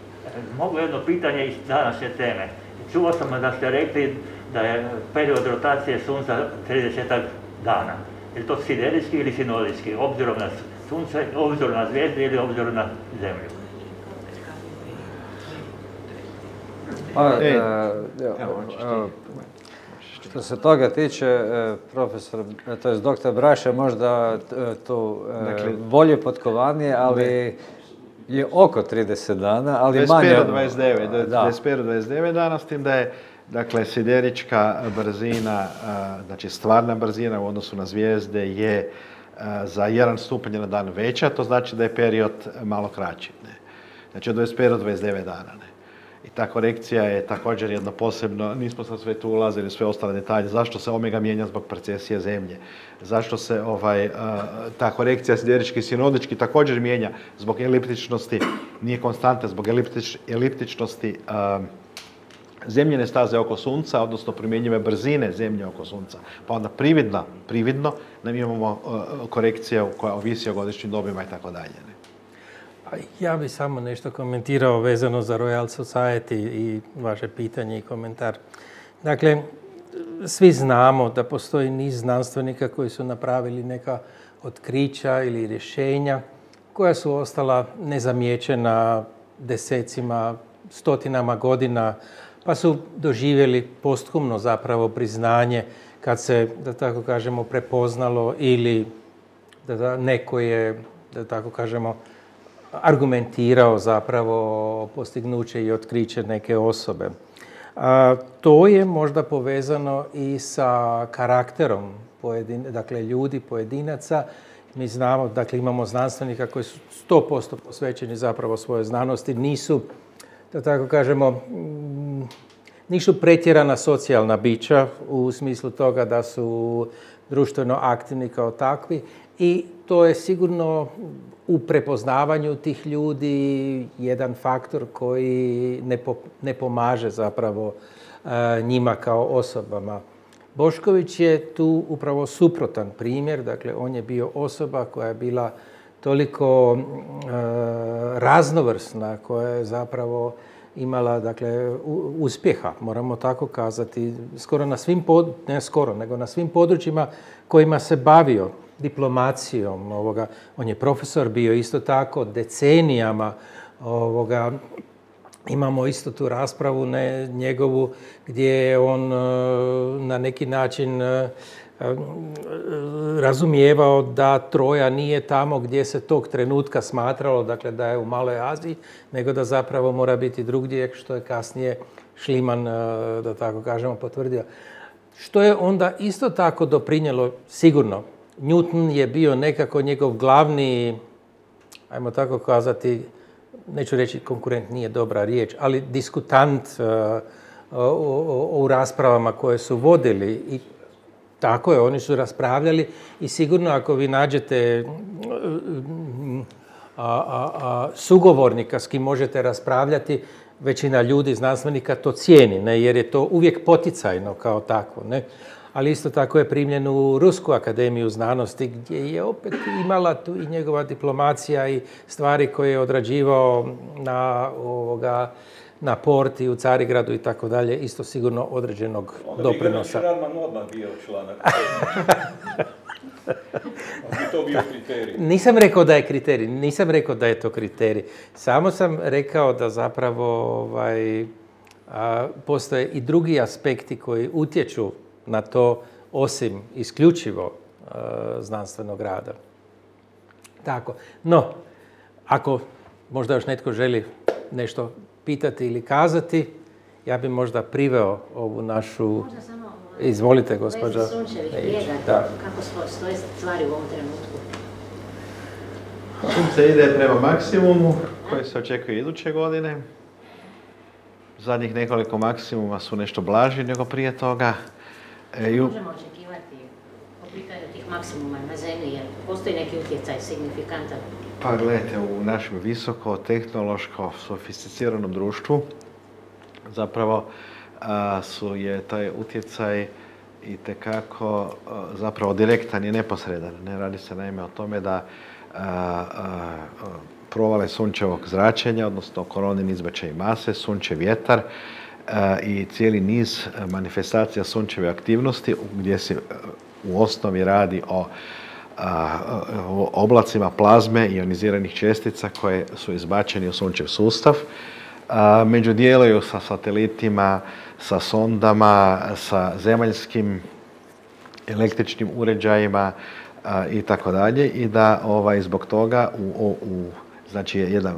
Mogu jedno pitanje iz današnje teme. Čuo sam da ste rekli da je period rotacije Sunca 30 dana. Je li to siderijski ili sinodijski, obzirom na sunce, obzirom na zvijezde ili obzirom na zemlju? Pa, E, e, evo, što se toga tiče, e, profesor, to je doktor Braša možda tu Dakle- bolje potkovanije, ali je oko 30 dana, ali manje... 25-29, da. Da. 25-29 dana, s tim da je dakle, siderička brzina, znači stvarna brzina u odnosu na zvijezde je za jedan stupanj na dan veća, to znači da je period malo kraći. Ne? Znači od 25 do 29 dana. Ne? I ta korekcija je također jedno posebno, nismo sad sve tu ulazili, sve ostale detalje, zašto se omega mijenja zbog precesije zemlje, zašto se ovaj, ta korekcija siderički i sinodički također mijenja zbog eliptičnosti, nije konstanta, zbog eliptič, eliptičnosti zemljene staze oko sunca, odnosno primjenjive brzine zemlje oko sunca. Pa onda prividno, prividno nam imamo a, korekcija koja ovisi o godišnjim dobima i tako dalje. Ja bih samo nešto komentirao vezano za Royal Society i vaše pitanje i komentar. Dakle, svi znamo da postoji niz znanstvenika koji su napravili neka otkrića ili rješenja koja su ostala nezamijećena desecima, stotinama godina, pa su doživjeli posthumno zapravo priznanje kad se, da tako kažemo, prepoznalo ili da neko je, da tako kažemo, argumentirao zapravo postignuće i otkriće neke osobe. A, to je možda povezano i sa karakterom pojedin, dakle ljudi, pojedinaca. Mi znamo, dakle imamo znanstvenika koji su 100% posvećeni zapravo svojoj znanosti, nisu, da tako kažemo, mm, nisu pretjerana socijalna bića u smislu toga da su društveno aktivni kao takvi i to je sigurno u prepoznavanju tih ljudi jedan faktor koji ne, po- ne pomaže zapravo e, njima kao osobama. Bošković je tu upravo suprotan primjer, dakle on je bio osoba koja je bila toliko e, raznovrsna, koja je zapravo imala dakle uspjeha, moramo tako kazati, skoro na svim pod, ne skoro, nego na svim područjima kojima se bavio diplomacijom ovoga. On je profesor bio isto tako decenijama ovoga Imamo isto tu raspravu ne, njegovu gdje je on e, na neki način e, e, razumijevao da Troja nije tamo gdje se tog trenutka smatralo, dakle da je u Maloj Aziji, nego da zapravo mora biti drugdje, što je kasnije Šliman, da tako kažemo, potvrdio. Što je onda isto tako doprinjelo, sigurno, Newton je bio nekako njegov glavni, ajmo tako kazati, neću reći konkurent nije dobra riječ, ali diskutant e, u raspravama koje su vodili i tako je, oni su raspravljali i sigurno ako vi nađete mm, a, a, a, sugovornika s kim možete raspravljati, većina ljudi, znanstvenika to cijeni, jer je to uvijek poticajno kao takvo. Ne. Ali isto tako je primljen u Rusku akademiju znanosti gdje je opet imala tu i njegova diplomacija i stvari koje je odrađivao na ovoga na porti u Carigradu i tako dalje, isto sigurno određenog Onda bi doprinosa. Granić Radman odmah bio članak. Onda bi to bio kriterij. [LAUGHS] Nisam rekao da je kriterij, nisam rekao da je to kriterij. Samo sam rekao da zapravo ovaj, a, postoje i drugi aspekti koji utječu na to osim isključivo a, znanstvenog rada. Tako. No, ako možda još netko želi nešto pitati ili kazati, ja bi možda priveo ovu našu... Možda samo Izvolite, bijega, Da. kako sto- stoje stvari u ovom trenutku. Sunce ide prema maksimumu koji se očekuje iduće godine. Zadnjih nekoliko maksimuma su nešto blaži nego prije toga. E, Možemo očekivati po pitanju tih maksimuma na zemlji, jer postoji neki utjecaj signifikantan. Pa gledajte, u našem visoko tehnološko sofisticiranom društvu zapravo a, su je taj utjecaj i tekako zapravo direktan i neposredan. Ne radi se naime o tome da a, provale sunčevog zračenja, odnosno koronin izbačaj mase, sunčev vjetar i cijeli niz manifestacija sunčeve aktivnosti gdje se u osnovi radi o oblacima plazme ioniziranih čestica koje su izbačeni u sunčev sustav. Među djeluju sa satelitima, sa sondama, sa zemaljskim električnim uređajima i tako dalje i da ovaj, zbog toga u, u znači jedan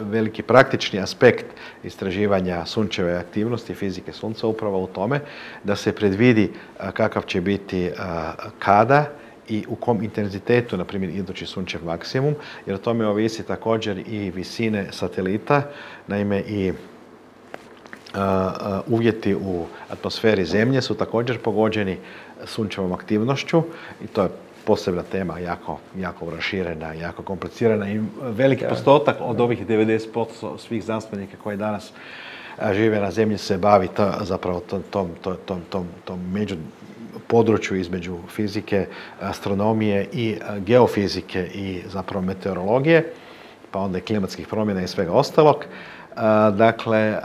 veliki praktični aspekt istraživanja sunčeve aktivnosti, fizike sunca upravo u tome da se predvidi kakav će biti kada i u kom intenzitetu, na primjer, idući sunčev maksimum, jer o tome ovisi također i visine satelita, naime i uvjeti u atmosferi Zemlje su također pogođeni sunčevom aktivnošću i to je posebna tema, jako, jako raširena, jako komplicirana i veliki postotak od ovih 90% svih znanstvenika koji danas žive na zemlji se bavi zapravo tom, tom, tom, tom, tom među području između fizike, astronomije i geofizike i zapravo meteorologije, pa onda i klimatskih promjena i svega ostalog. Dakle,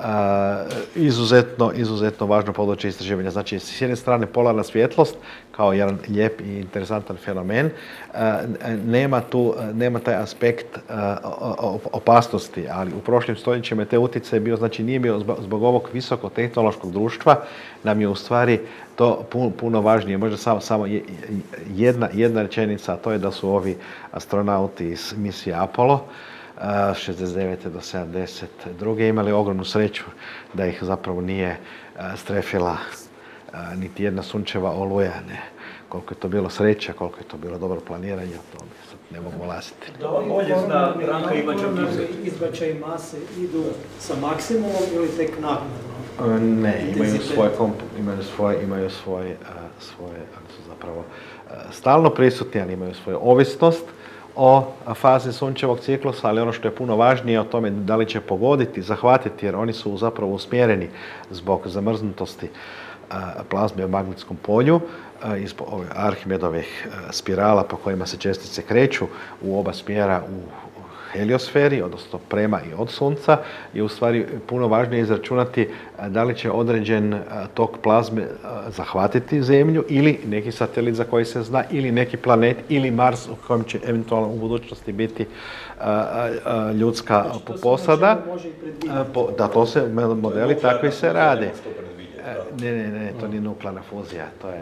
izuzetno, izuzetno važno područje istraživanja. Znači, s jedne strane polarna svjetlost kao jedan lijep i interesantan fenomen, nema tu, nema taj aspekt opasnosti, ali u prošlim stoljećima te utjecaj bio, znači nije bio zbog ovog visokotehnološkog društva, nam je u stvari to puno važnije. Možda samo, samo jedna, jedna rečenica, to je da su ovi astronauti iz misije Apollo, 69. do 72. imali ogromnu sreću da ih zapravo nije strefila niti jedna sunčeva oluja. Ne. Koliko je to bilo sreća, koliko je to bilo dobro planiranje, to ne mogu ulaziti. Da bolje zna Branka Izbačaj mase idu sa maksimumom ili tek naknadno? Ne, imaju svoje, imaju svoje, imaju svoje, svoje su zapravo stalno prisutni, ali imaju svoju ovisnost o fazi sunčevog ciklusa, ali ono što je puno važnije o tome da li će pogoditi, zahvatiti, jer oni su zapravo usmjereni zbog zamrznutosti plazme u magnetskom polju iz Arhimedovih spirala po kojima se čestice kreću u oba smjera u heliosferi, odnosno prema i od Sunca, je u stvari puno važnije izračunati da li će određen tok plazme zahvatiti Zemlju ili neki satelit za koji se zna, ili neki planet, ili Mars u kojem će eventualno u budućnosti biti ljudska posada. Da, to se modeli takvi se rade. Ne, ne, ne, to nije nuklearna fuzija, to je,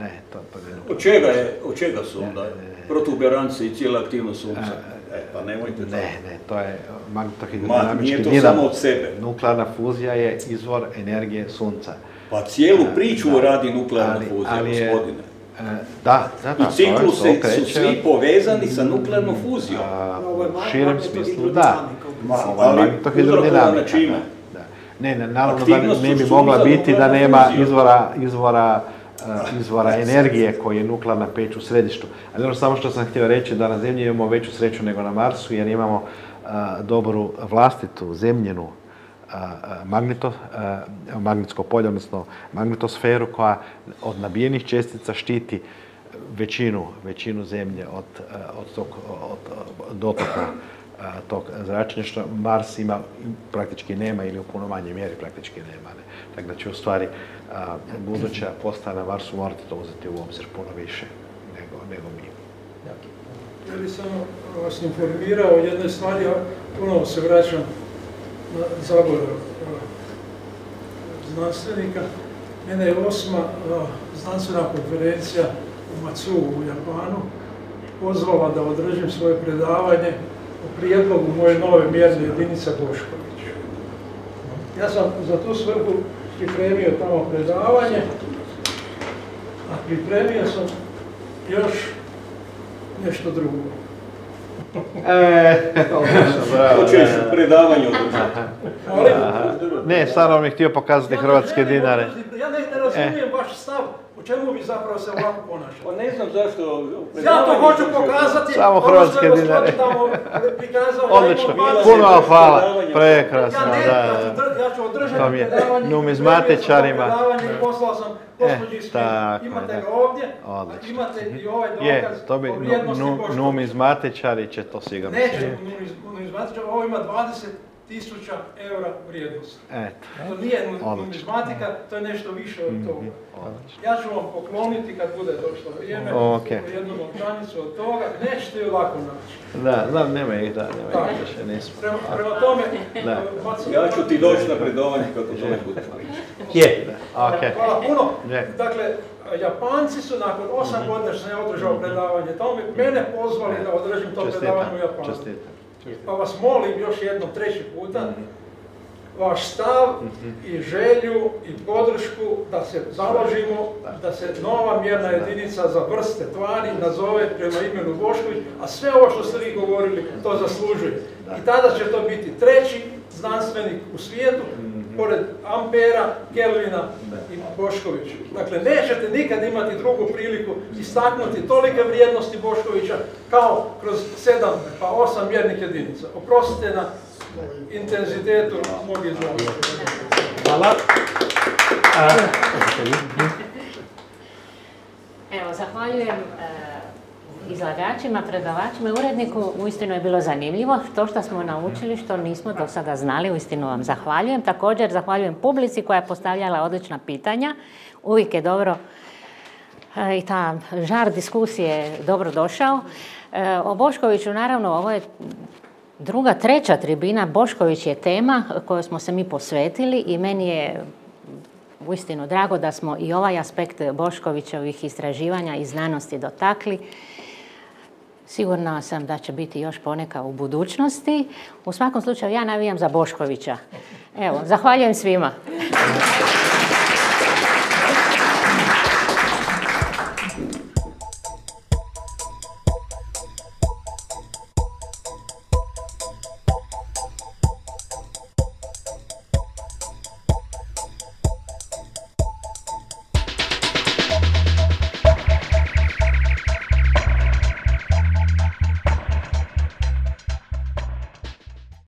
ne, to, to nije Od čega, je, od čega su onda protuberanci i cijela aktivnost Sunca? E, pa nemojte Ne, ne, to je magnetohidrodinamički nije to samo od sebe. Nuklearna fuzija je izvor energije Sunca. Pa cijelu priču radi nuklearna fuzija, gospodine. Da, da, da. I ciklusi su svi povezani sa nuklearnom fuzijom. U širem smislu, da. Ali magnetohidrodinamika. Ne, ne, naravno da ne bi mogla biti da nema izvora, izvora, izvora energije koji je nuklearna peć u središtu. Ali ono samo što sam htio reći da na Zemlji imamo veću sreću nego na Marsu jer imamo dobru vlastitu zemljenu magneto, magnetsko polje, odnosno magnetosferu koja od nabijenih čestica štiti većinu, većinu zemlje od, od, tog, od dotoka tog zračenja, što Mars ima praktički nema ili u puno manje mjeri praktički nema. Ne. Tako da će u stvari buduća postana na Marsu morati to uzeti u obzir puno više nego, nego mi. Ja bih samo vas informirao o jednoj stvari, puno se vraćam na zabor znanstvenika. Mene je osma znanstvena konferencija u Matsu u Japanu pozvala da održim svoje predavanje u prijedlogu moje nove mjerne jedinice Bošković. Ja sam za tu svrhu pripremio tamo predavanje, a pripremio sam još nešto drugo. E, [LAUGHS] Hoćeš predavanje održati. Ne, stvarno mi htio pokazati hrvatske dinare. Ja ne, ne razumijem vaš stav čemu bi zapravo se ovako ponašali? Pa ne znam zašto... Ja to hoću pokazati, Samo hrvatske dinare. Odlično, puno vam hvala, prekrasno, ja da, ja ću održati je predavanje. numizmatičarima. Predavanje poslao sam gospođi iz tako, Imate ga ovdje, Odlično. imate i ovaj dokaz Je, to bi, o vrijednosti Boškovića. numizmatičari će to sigurno. Neće numizmatičar, ovo ima 20 tisuća eura vrijednosti. Eto. To nije numizmatika, to je nešto više od Mhm. toga. Ja ću vam pokloniti kad bude došlo vrijeme Ok. jednu novčanicu od toga, nećete ju lako naći. Da, znam, nema ih, da, nema Da. ih više, nismo. Prema, prema tome, Da. Maco, Ja ću ti doći na predavanje kako to ne bude. Je. Ok. Hvala puno. Dakle, Japanci su nakon osam Mhm. godina što sam ja održao predavanje tome, mene pozvali da održim to predavanje u Čestitam, Japanu. Pa vas molim još jednom treći puta, vaš stav i želju i podršku da se založimo, da se nova mjerna jedinica za vrste tvari nazove prema imenu Bošković, a sve ovo što ste vi govorili to zaslužuje. I tada će to biti treći znanstvenik u svijetu, pored Ampera, Kelvina i Boškovića. Dakle, nećete nikad imati drugu priliku istaknuti tolike vrijednosti Boškovića kao kroz sedam pa osam mjernih jedinica. Oprostite na intenzitetu mog izlaganja. Hvala. Evo, zahvaljujem e, izlagačima, predavačima i uredniku. Uistinu je bilo zanimljivo to što smo naučili, što nismo do sada znali. Uistinu vam zahvaljujem. Također zahvaljujem publici koja je postavljala odlična pitanja. Uvijek je dobro e, i ta žar diskusije je dobro došao. E, O Boškoviću, naravno, ovo je druga, treća tribina. Bošković je tema kojoj smo se mi posvetili i meni je uistinu drago da smo i ovaj aspekt Boškovićevih istraživanja i znanosti dotakli. Sigurna sam da će biti još poneka u budućnosti. U svakom slučaju ja navijam za Boškovića. Evo, zahvaljujem svima.